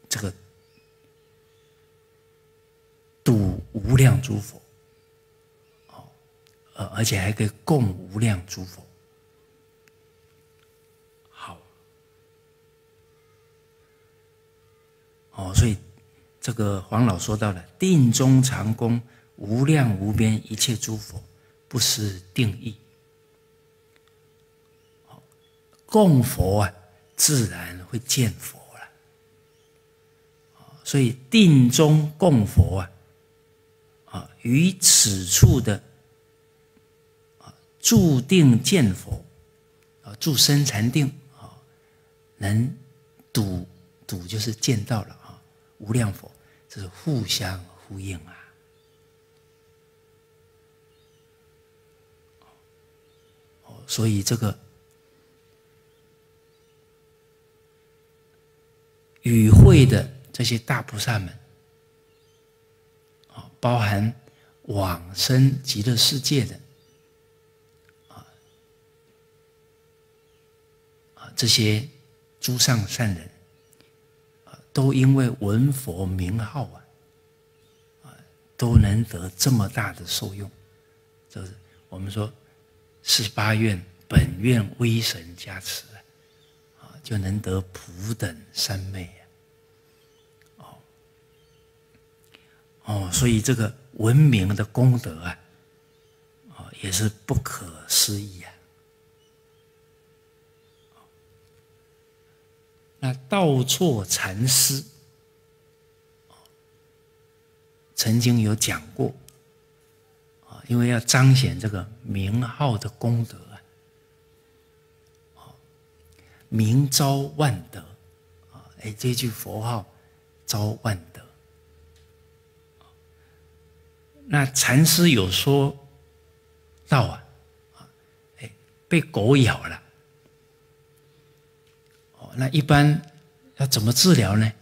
这个赌无量诸佛。哦，而而且还可以供无量诸佛。好哦，所以这个黄老说到了定中常功无量无边一切诸佛，不失定义。供佛啊，自然会见佛了。所以定中供佛啊，啊，于此处的啊，注定见佛啊，住生禅定啊，能睹睹就是见到了。无量佛，这是互相呼应啊！哦，所以这个与会的这些大菩萨们，啊，包含往生极乐世界的啊这些诸上善人。都因为闻佛名号啊，都能得这么大的受用，就是我们说十八愿本愿威神加持啊，就能得普等三昧啊，哦，哦，所以这个文明的功德啊，啊，也是不可思议啊。那道错禅师曾经有讲过啊，因为要彰显这个名号的功德啊，名招万德啊，哎，这句佛号招万德。那禅师有说到啊，哎，被狗咬了。那一般要怎么治疗呢？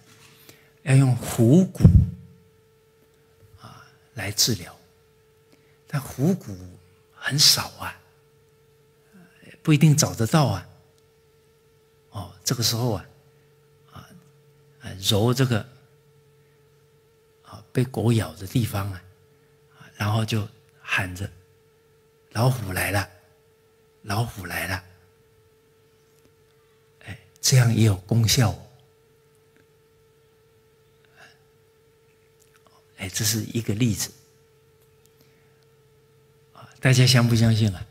要用虎骨啊来治疗，但虎骨很少啊，不一定找得到啊。哦，这个时候啊，啊，揉这个啊被狗咬的地方啊，然后就喊着：“老虎来了，老虎来了。”这样也有功效，哎，这是一个例子！大家相不相信啊？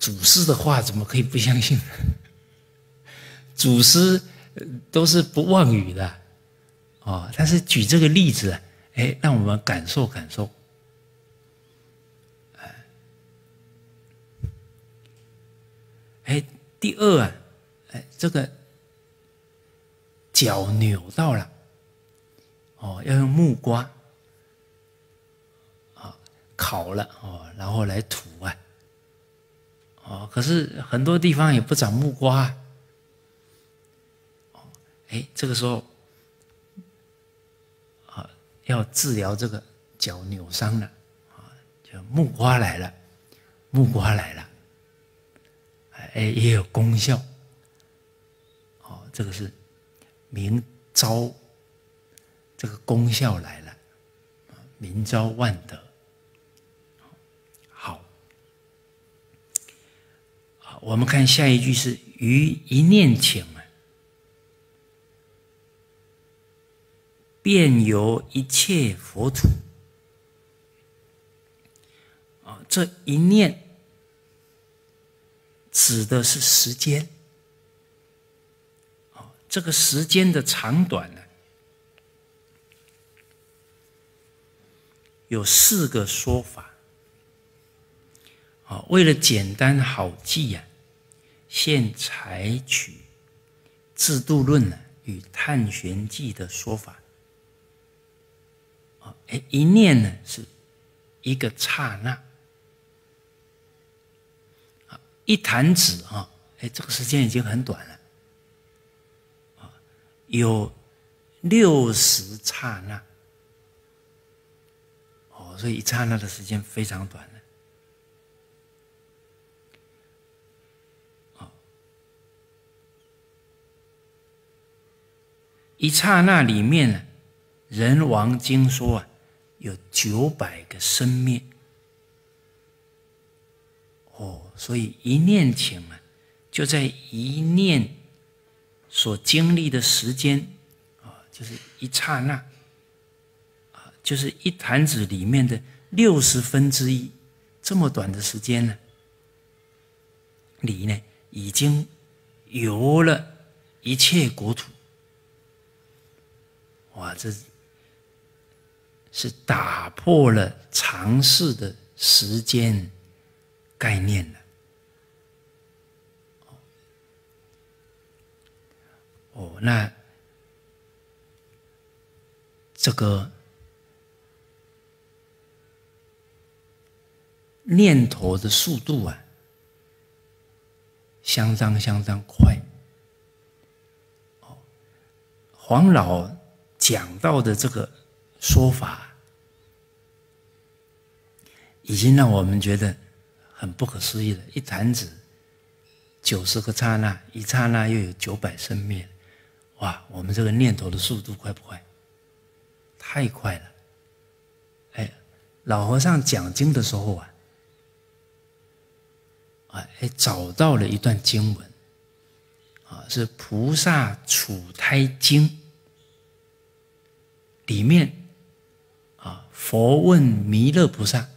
祖师的话怎么可以不相信？祖师都是不妄语的哦。但是举这个例子，哎，让我们感受感受。哎。第二啊，哎，这个脚扭到了，哦，要用木瓜啊烤了哦，然后来涂啊，哦，可是很多地方也不长木瓜，哦，哎，这个时候啊，要治疗这个脚扭伤了啊，就木瓜来了，木瓜来了，哎，也有功效。哦，这个是明招，这个功效来了，明招万德。好，好，我们看下一句是“于一念请啊，便有一切佛土。”啊，这一念。指的是时间，这个时间的长短呢，有四个说法，啊，为了简单好记呀，现采取制度论呢与探玄记的说法，啊，哎，一念呢是一个刹那。一弹指啊，哎，这个时间已经很短了，有六十刹那，哦，所以一刹那的时间非常短了，一刹那里面呢，人王经说啊，有九百个生灭。哦，所以一念情啊，就在一念所经历的时间啊，就是一刹那啊，就是一坛子里面的六十分之一，这么短的时间呢，里呢已经游了一切国土。哇，这是打破了常识的时间。概念了，哦，那这个念头的速度啊，相当相当快。哦，黄老讲到的这个说法，已经让我们觉得。很不可思议了，一弹指九十个刹那，一刹那又有九百生灭，哇！我们这个念头的速度快不快？太快了！哎，老和尚讲经的时候啊，啊，哎，找到了一段经文，啊，是《菩萨处胎经》里面，啊，佛问弥勒菩萨。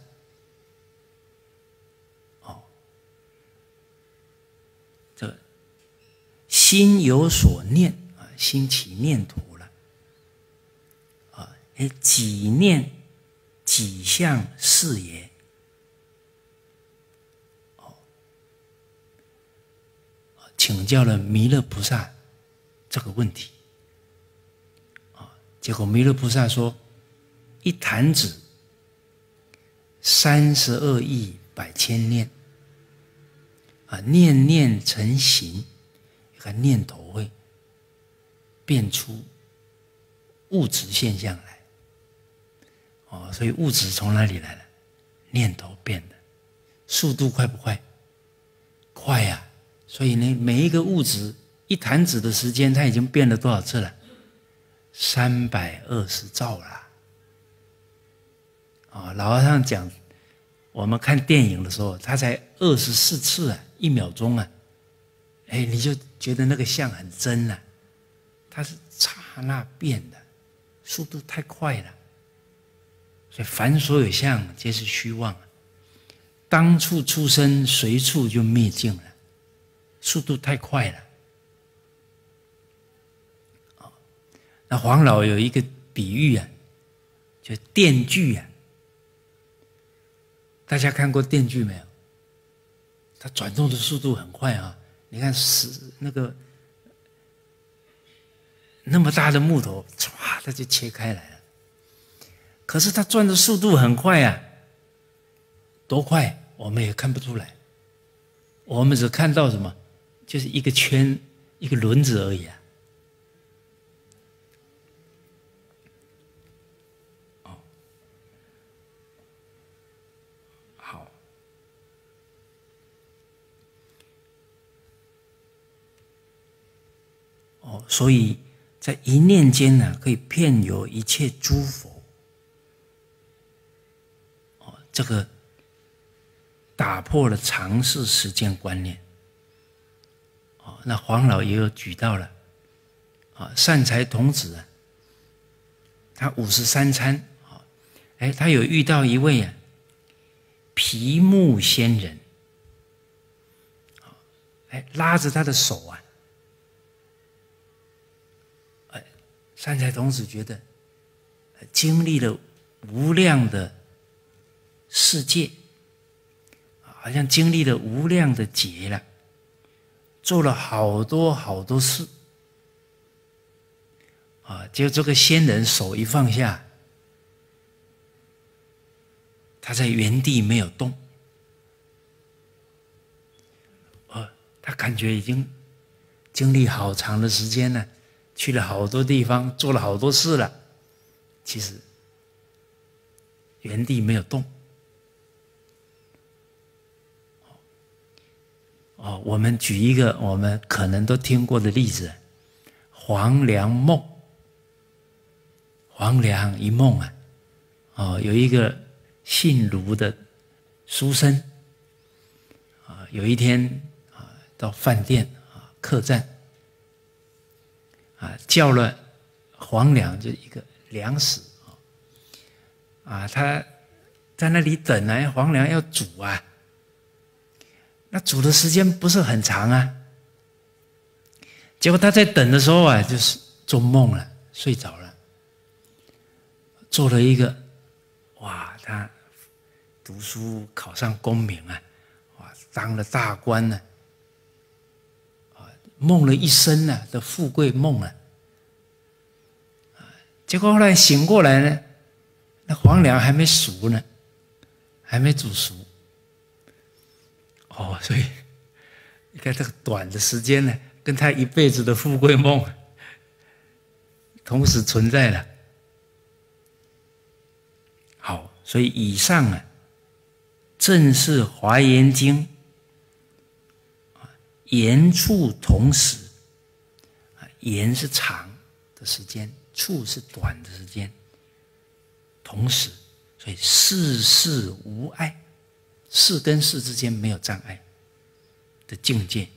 心有所念兴，起念头了啊！哎，几念几相是也？请教了弥勒菩萨这个问题啊，结果弥勒菩萨说：一弹指三十二亿百千念啊，念念成形。个念头会变出物质现象来，哦，所以物质从哪里来的？念头变的，速度快不快？快呀！所以呢，每一个物质一弹指的时间，它已经变了多少次了？三百二十兆了。啊，老和尚讲，我们看电影的时候，他才二十四次啊，一秒钟啊。哎，你就觉得那个像很真了，它是刹那变的，速度太快了。所以凡所有相，皆是虚妄。当处出生，随处就灭尽了，速度太快了。那黄老有一个比喻啊，就电锯啊。大家看过电锯没有？它转动的速度很快啊。你看，是那个那么大的木头，唰，它就切开来了。可是它转的速度很快呀，多快我们也看不出来，我们只看到什么，就是一个圈，一个轮子而已啊。哦，好，哦，所以。在一念间呢，可以遍游一切诸佛。哦，这个打破了常识时间观念。哦，那黄老也有举到了，啊，善财童子啊，他五十三参，啊，哎，他有遇到一位啊，皮木仙人。哎，拉着他的手啊！哎，善财童子觉得经历了无量的世界，好像经历了无量的劫了，做了好多好多事啊！就这个仙人手一放下，他在原地没有动。他感觉已经经历好长的时间了，去了好多地方，做了好多事了，其实原地没有动。哦，我们举一个我们可能都听过的例子：黄粱梦。黄粱一梦啊，哦，有一个姓卢的书生啊，有一天啊。到饭店啊，客栈啊，叫了黄粱，就一个粮食啊，啊，他在那里等呢，黄粱要煮啊，那煮的时间不是很长啊，结果他在等的时候啊，就是做梦了，睡着了，做了一个，哇，他读书考上功名啊，哇，当了大官呢。梦了一生呢的富贵梦啊，结果后来醒过来呢，那黄粱还没熟呢，还没煮熟。哦，所以你看这个短的时间呢，跟他一辈子的富贵梦同时存在了。好，所以以上啊，正是《华严经》。言处同时，啊，言是长的时间，处是短的时间，同时，所以事事无碍，事跟事之间没有障碍的境界，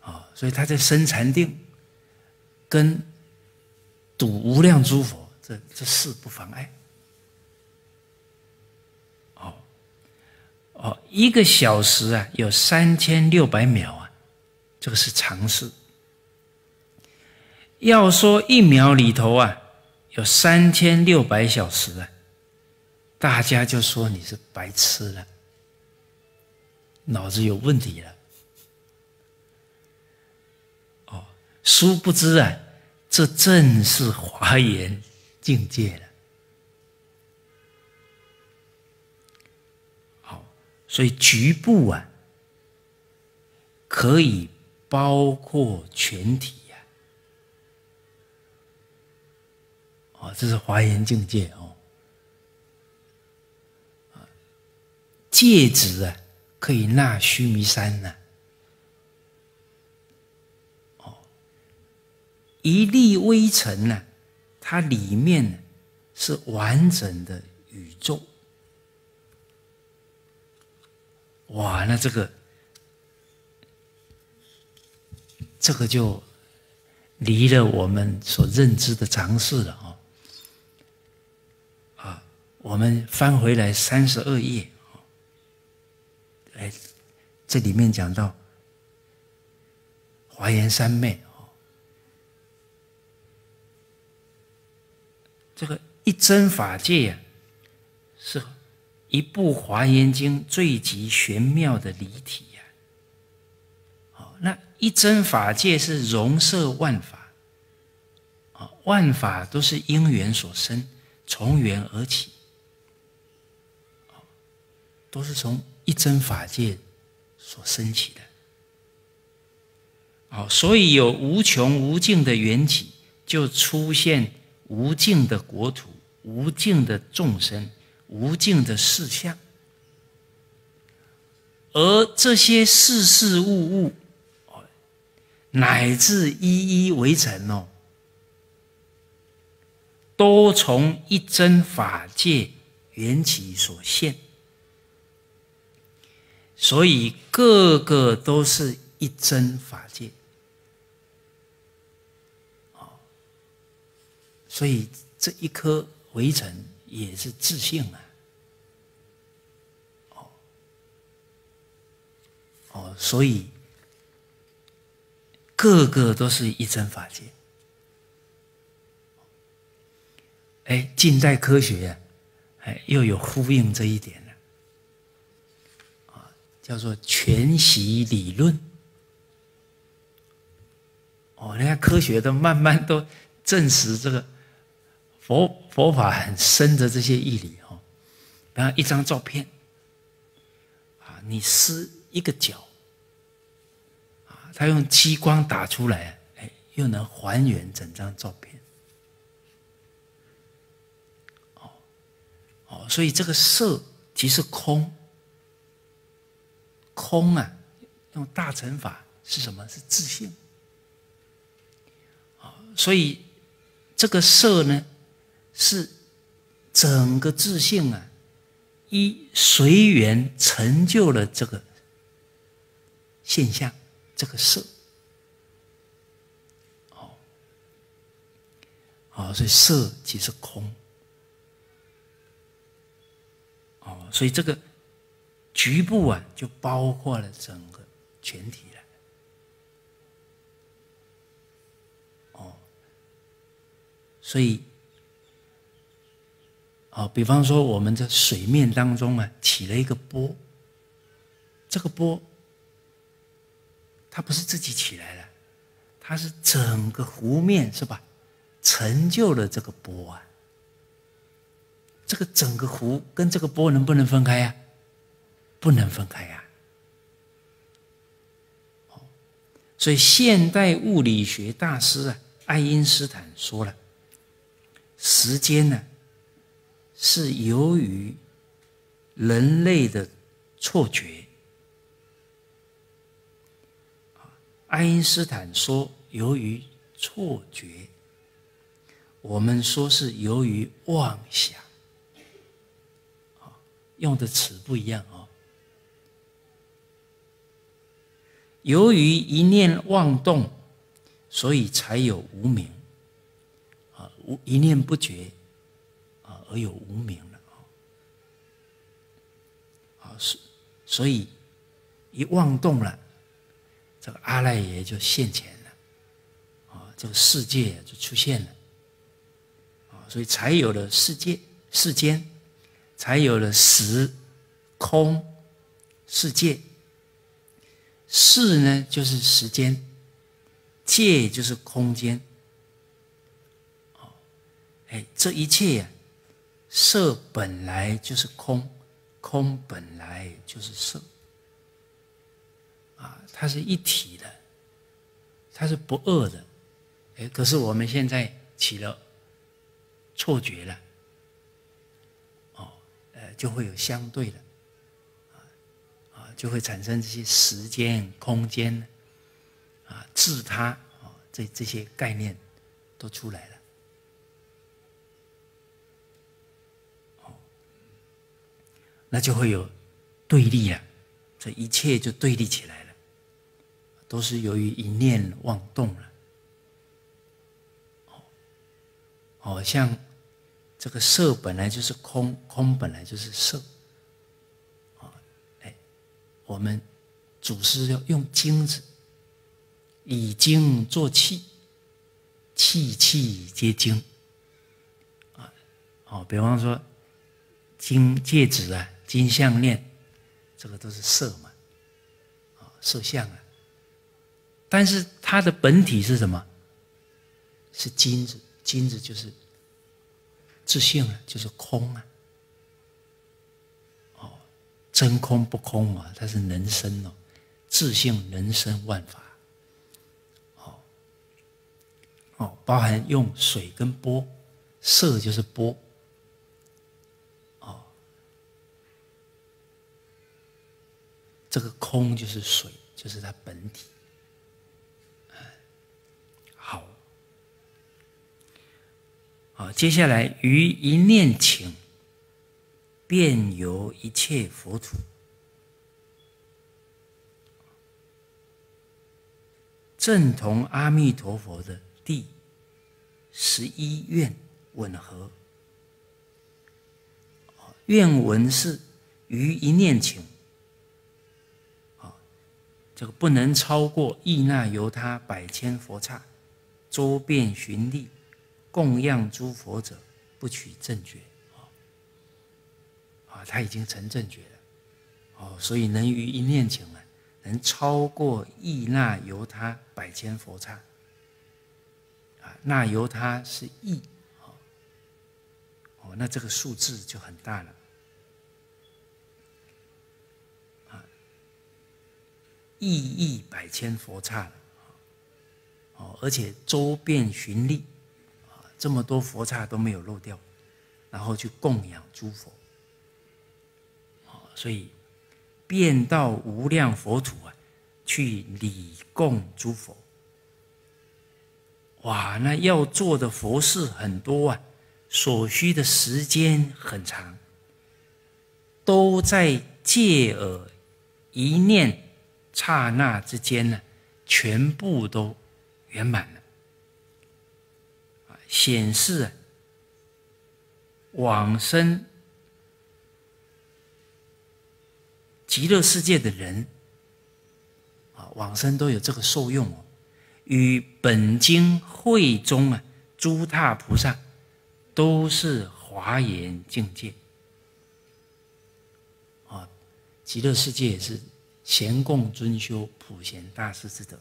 啊，所以他在生禅定，跟睹无量诸佛，这这事不妨碍。哦，一个小时啊，有三千六百秒啊，这个是常识。要说一秒里头啊，有三千六百小时啊，大家就说你是白痴了，脑子有问题了。哦，殊不知啊，这正是华严境界了。所以局部啊，可以包括全体呀。哦，这是华严境界哦。戒指啊，可以纳须弥山呐。哦，一粒微尘呢，它里面是完整的宇宙。哇，那这个，这个就离了我们所认知的常识了啊！啊，我们翻回来三十二页啊，哎，这里面讲到华严三昧啊，这个一真法界呀，是。一部《华严经》最极玄妙的离体呀！好，那一真法界是容摄万法，啊，万法都是因缘所生，从缘而起，都是从一真法界所升起的。好，所以有无穷无尽的缘起，就出现无尽的国土，无尽的众生。无尽的事相，而这些事事物物，乃至一一为成哦，都从一真法界缘起所现，所以个个都是一真法界。所以这一颗围城也是自性啊，哦，哦，所以个个都是一真法界。哎，近代科学呀，哎，又有呼应这一点了，啊，叫做全息理论。哦，人家科学都慢慢都证实这个。佛佛法很深的这些义理哈，比方一张照片，啊，你撕一个角，啊，他用激光打出来，哎，又能还原整张照片。哦，哦，所以这个色即是空，空啊，用大乘法是什么？是自性。啊，所以这个色呢？是整个自性啊，一随缘成就了这个现象，这个色。哦，哦，所以色即是空。哦，所以这个局部啊，就包括了整个全体了。哦，所以。啊，比方说我们在水面当中啊，起了一个波。这个波，它不是自己起来的，它是整个湖面是吧？成就了这个波啊。这个整个湖跟这个波能不能分开呀？不能分开呀。所以现代物理学大师啊，爱因斯坦说了，时间呢？是由于人类的错觉。爱因斯坦说由于错觉，我们说是由于妄想。用的词不一样啊。由于一念妄动，所以才有无名。啊，无一念不觉。而有无名了啊！啊，是所以一妄动了，这个阿赖耶就现前了，啊，这个世界就出现了，啊，所以才有了世界世间，才有了时空世界。世呢，就是时间；界就是空间。哦，哎，这一切呀。色本来就是空，空本来就是色，啊，它是一体的，它是不二的，哎，可是我们现在起了错觉了，哦，呃，就会有相对的，啊，啊，就会产生这些时间、空间，啊，自他啊，这这些概念都出来了。那就会有对立了，这一切就对立起来了，都是由于一念妄动了。哦，哦，像这个色本来就是空，空本来就是色。啊，哎，我们祖师要用金子，以精做气，气气皆精。啊，哦，比方说金戒指啊。金项链，这个都是色嘛，啊，色相啊。但是它的本体是什么？是金子，金子就是自性啊，就是空啊。哦，真空不空啊，它是人生哦，自性人生万法。哦，哦，包含用水跟波，色就是波。这个空就是水，就是它本体。好，好，接下来于一念情，便由一切佛土。正同阿弥陀佛的第十一愿吻合，愿文是于一念情，这个不能超过意那由他百千佛刹，周遍寻利，供养诸佛者，不取正觉，啊，啊，他已经成正觉了，哦，所以能于一念请啊，能超过意那由他百千佛刹，啊，那由他是意，哦，那这个数字就很大了。亿亿百千佛刹，哦，而且周遍寻历，啊，这么多佛刹都没有漏掉，然后去供养诸佛，啊，所以遍到无量佛土啊，去礼供诸佛，哇，那要做的佛事很多啊，所需的时间很长，都在借耳一念。刹那之间呢，全部都圆满了，显示往生极乐世界的人，啊，往生都有这个受用哦，与本经会中啊，诸大菩萨都是华严境界，啊，极乐世界也是。贤共尊修普贤大士之德，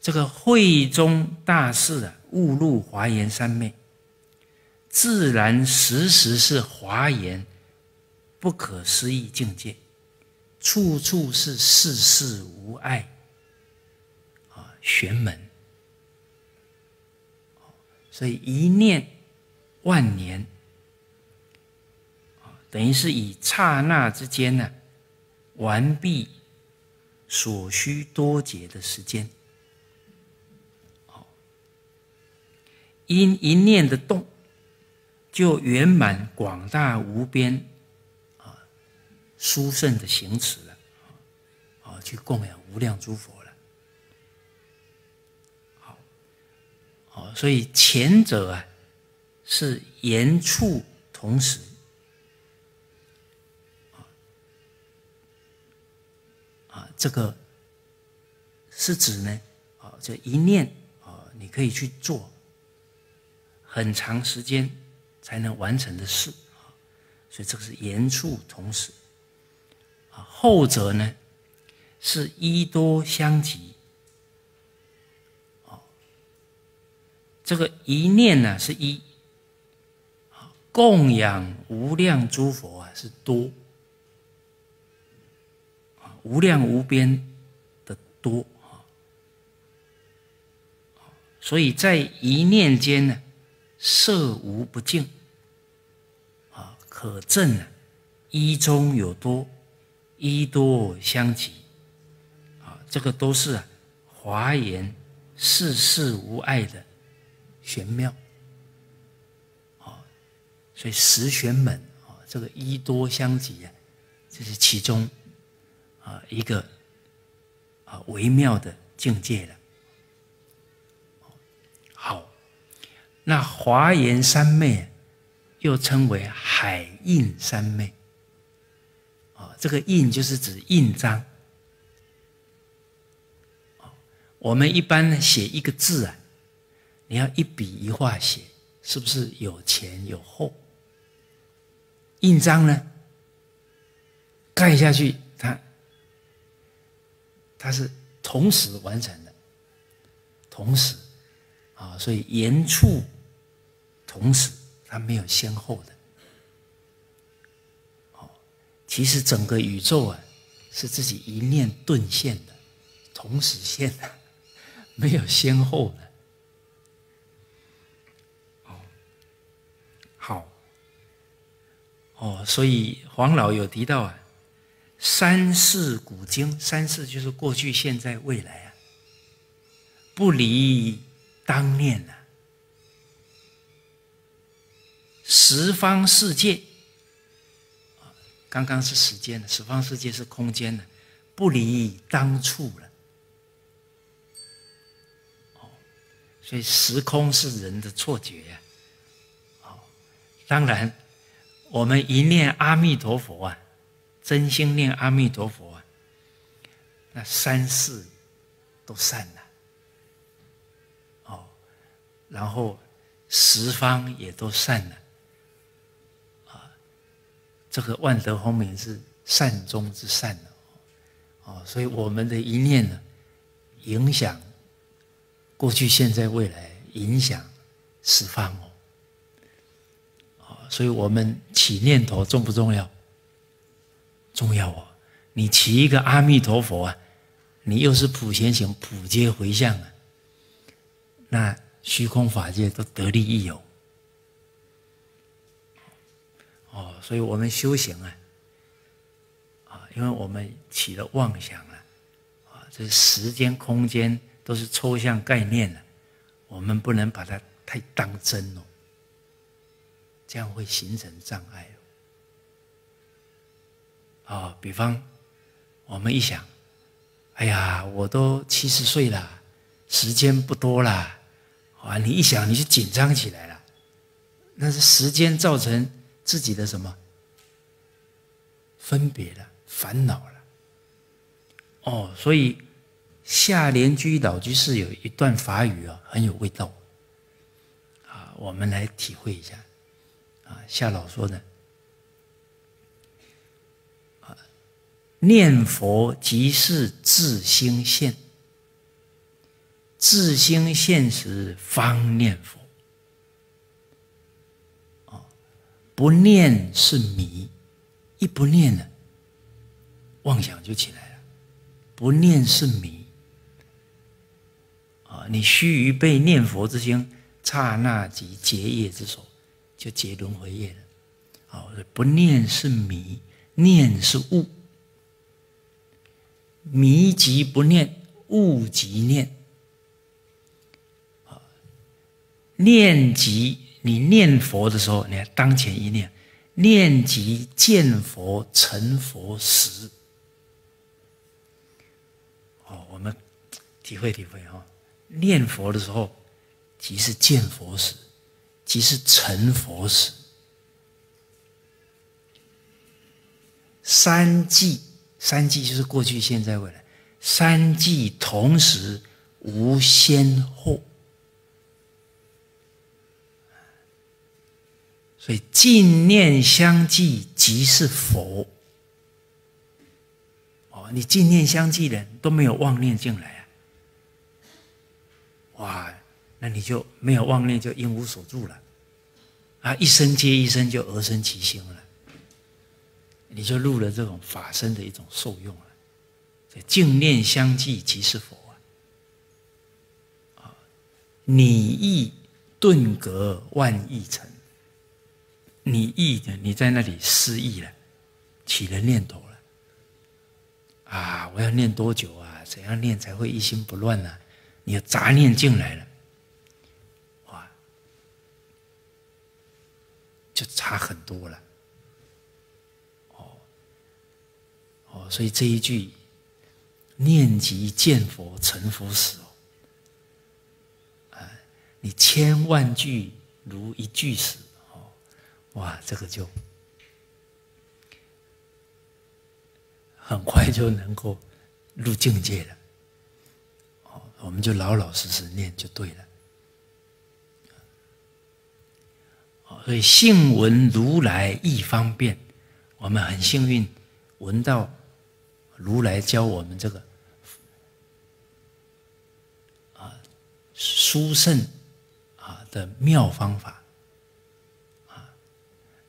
这个慧中大士啊，误入华严三昧，自然时时是华严不可思议境界，处处是世事无碍，啊，玄门，所以一念万年，等于是以刹那之间呢。完毕所需多劫的时间，好，因一念的动，就圆满广大无边啊殊胜的行持了，啊，去供养无量诸佛了，好，好，所以前者啊是言处同时。啊，这个是指呢，啊，这一念啊，你可以去做很长时间才能完成的事啊，所以这个是言处同时啊，后者呢是一多相及啊，这个一念呢是一啊，供养无量诸佛啊是多。无量无边的多啊，所以在一念间呢，色无不净啊，可证啊，一中有多，一多相及啊，这个都是，华严世事无碍的玄妙啊，所以十玄门啊，这个一多相及啊，这是其中。啊，一个啊微妙的境界了。好，那华严三昧又称为海印三昧。啊，这个印就是指印章。我们一般呢写一个字啊，你要一笔一画写，是不是有前有后？印章呢，盖下去它。是同时完成的，同时啊，所以言处同时，它没有先后的。哦，其实整个宇宙啊，是自己一念顿现的，同时现的，没有先后的。哦，好，哦，所以黄老有提到啊。三世古今，三世就是过去、现在、未来啊，不离当念呐。十方世界，刚刚是时间的，十方世界是空间的，不离当处了。哦，所以时空是人的错觉呀。哦，当然，我们一念阿弥陀佛啊，真心念阿弥陀佛啊，那三世都散了。哦，然后十方也都散了。啊这个万德洪名是善中之善，哦，所以我们的一念呢，影响过去、现在、未来，影响十方，哦，所以我们起念头重不重要？重要哦！你起一个阿弥陀佛啊，你又是普贤行、普皆回向啊，那虚空法界都得利益有。哦，所以我们修行啊，啊，因为我们起了妄想了，啊，这时间、空间都是抽象概念了，我们不能把它太当真哦，这样会形成障碍哦。哦，比方我们一想，哎呀，我都七十岁了，时间不多了，啊，你一想你就紧张起来了，那是时间造成。自己的什么分别了、烦恼了？哦，所以下联居老居士有一段法语啊，很有味道啊，我们来体会一下啊。夏老说的念佛即是自心现，自心现时方念佛。不念是迷，一不念呢，妄想就起来了。不念是迷，啊，你须臾被念佛之心，刹那即结业之手，就结轮回业了。好，不念是迷，念是悟，迷即不念，悟即念，念即。你念佛的时候，你看当前一念，念即见佛成佛时。哦，我们体会体会哈，念佛的时候，即是见佛时，即是成佛时。三际，三际就是过去、现在、未来，三际同时无先后。所以净念相继即是佛。哦，你净念相继的人都没有妄念进来啊，哇，那你就没有妄念，就因无所住了，啊，一生接一生就而生其心了，你就入了这种法身的一种受用了。所以净念相继即是佛啊，啊，你意顿隔万亿成。你意的，你在那里失忆了，起了念头了，啊！我要念多久啊？怎样念才会一心不乱呢？你的杂念进来了，哇，就差很多了。哦，哦，所以这一句“念即见佛成佛时”哦，啊，你千万句如一句时。哇，这个就很快就能够入境界了。哦，我们就老老实实念就对了。所以信闻如来亦方便，我们很幸运闻到如来教我们这个啊殊胜啊的妙方法啊。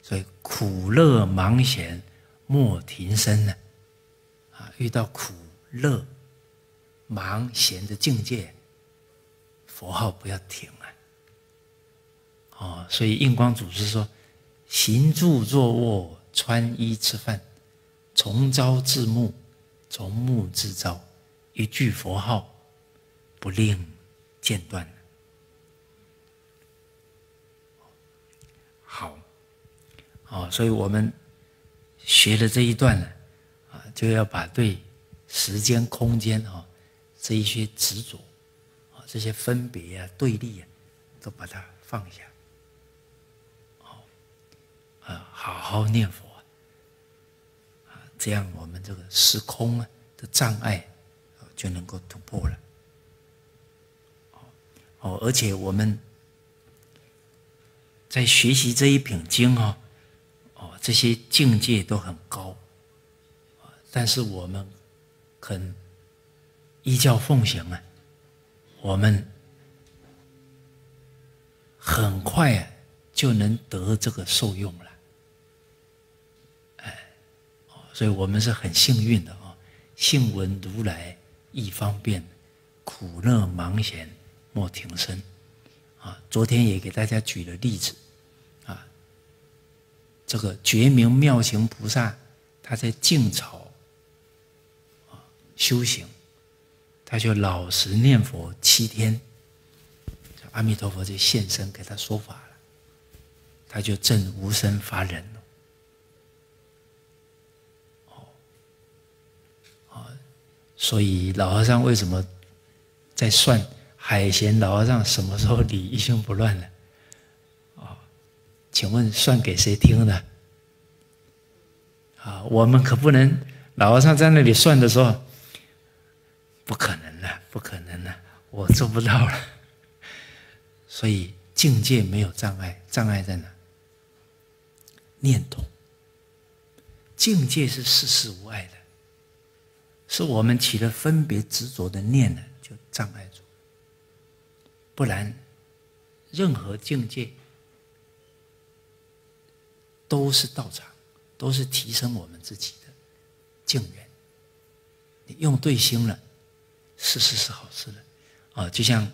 所以苦乐忙闲莫停身呢，啊，遇到苦乐忙闲的境界，佛号不要停啊。哦，所以印光祖师说：行住坐卧穿衣吃饭，从朝至暮，从木制造，一句佛号不令间断。好。哦，所以我们学的这一段呢，啊，就要把对时间、空间啊这一些执着啊、这些分别啊、对立啊，都把它放下。哦，啊，好好念佛，这样我们这个时空啊的障碍就能够突破了。哦，而且我们在学习这一品经哦，哦，这些境界都很高，但是我们肯依教奉行啊，我们很快啊就能得这个受用了，哎，所以我们是很幸运的啊，幸闻如来亦方便，苦乐盲贤。莫停声，啊！昨天也给大家举了例子，啊，这个觉明妙行菩萨，他在晋朝啊修行，他就老实念佛七天，阿弥陀佛就现身给他说法了，他就证无生法忍了。哦，啊，所以老和尚为什么在算？海贤老和尚什么时候理一心不乱了？啊，请问算给谁听的？啊，我们可不能老和尚在那里算的时候，不可能的，不可能的，我做不到了。所以境界没有障碍，障碍在哪？念头。境界是事事无碍的，是我们起了分别执着的念呢，就障碍住。不然，任何境界都是道场，都是提升我们自己的境缘。你用对心了，事事是好事了啊！就像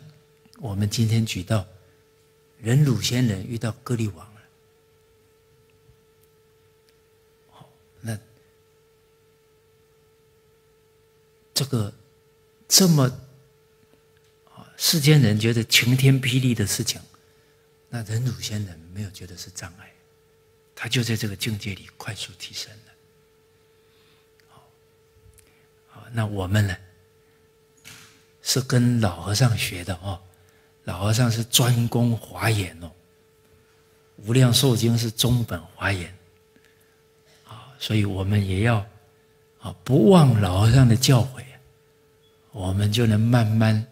我们今天举到人鲁仙人遇到歌利王了，那这个这么。世间人觉得晴天霹雳的事情，那人祖仙人没有觉得是障碍，他就在这个境界里快速提升了。好，那我们呢？是跟老和尚学的哦，老和尚是专攻华严哦，无量寿经是中本华严，啊，所以我们也要啊不忘老和尚的教诲，我们就能慢慢。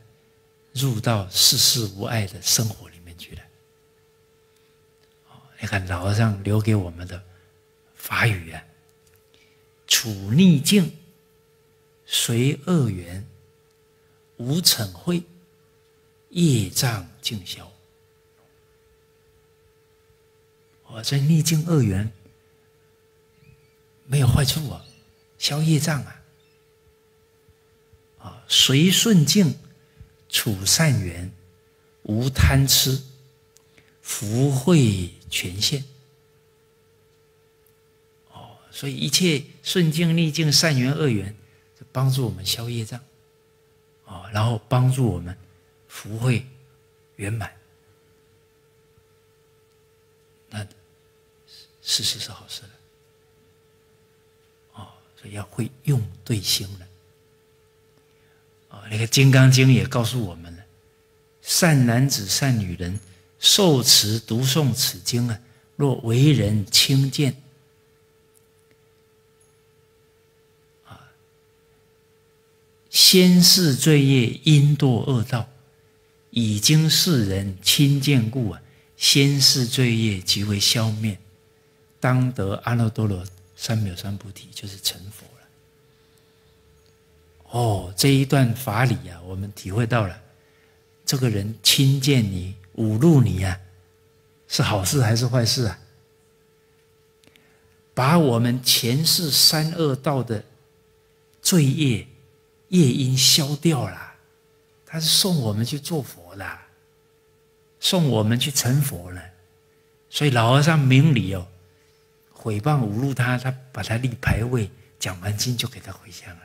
入到世事无碍的生活里面去了。你看老和尚留给我们的法语啊：处逆境，随恶缘，无嗔恚，业障尽消。我这逆境恶缘没有坏处啊，消业障啊。随顺境。处善缘，无贪痴，福慧全现。哦，所以一切顺境逆境、善缘恶缘，帮助我们消业障。哦，然后帮助我们福慧圆满。那事实是好事了。哦，所以要会用对心了。那个《金刚经》也告诉我们了：善男子、善女人受持读诵此经啊，若为人轻贱啊，先世罪业因堕恶道，已经世人亲见故啊，先世罪业即为消灭，当得阿耨多罗三藐三菩提，就是成佛。哦，这一段法理啊，我们体会到了，这个人轻贱你、侮辱你呀，是好事还是坏事啊？把我们前世三恶道的罪业业因消掉了，他是送我们去做佛的，送我们去成佛了。所以老和尚明理哦，诽谤侮辱他，他把他立牌位，讲完经就给他回乡了。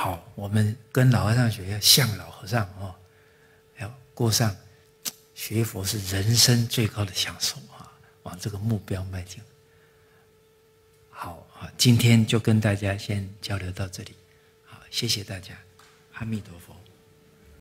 好，我们跟老和尚学，要像老和尚哦，要过上学佛是人生最高的享受啊，往这个目标迈进。好啊，今天就跟大家先交流到这里，好，谢谢大家，阿弥陀佛。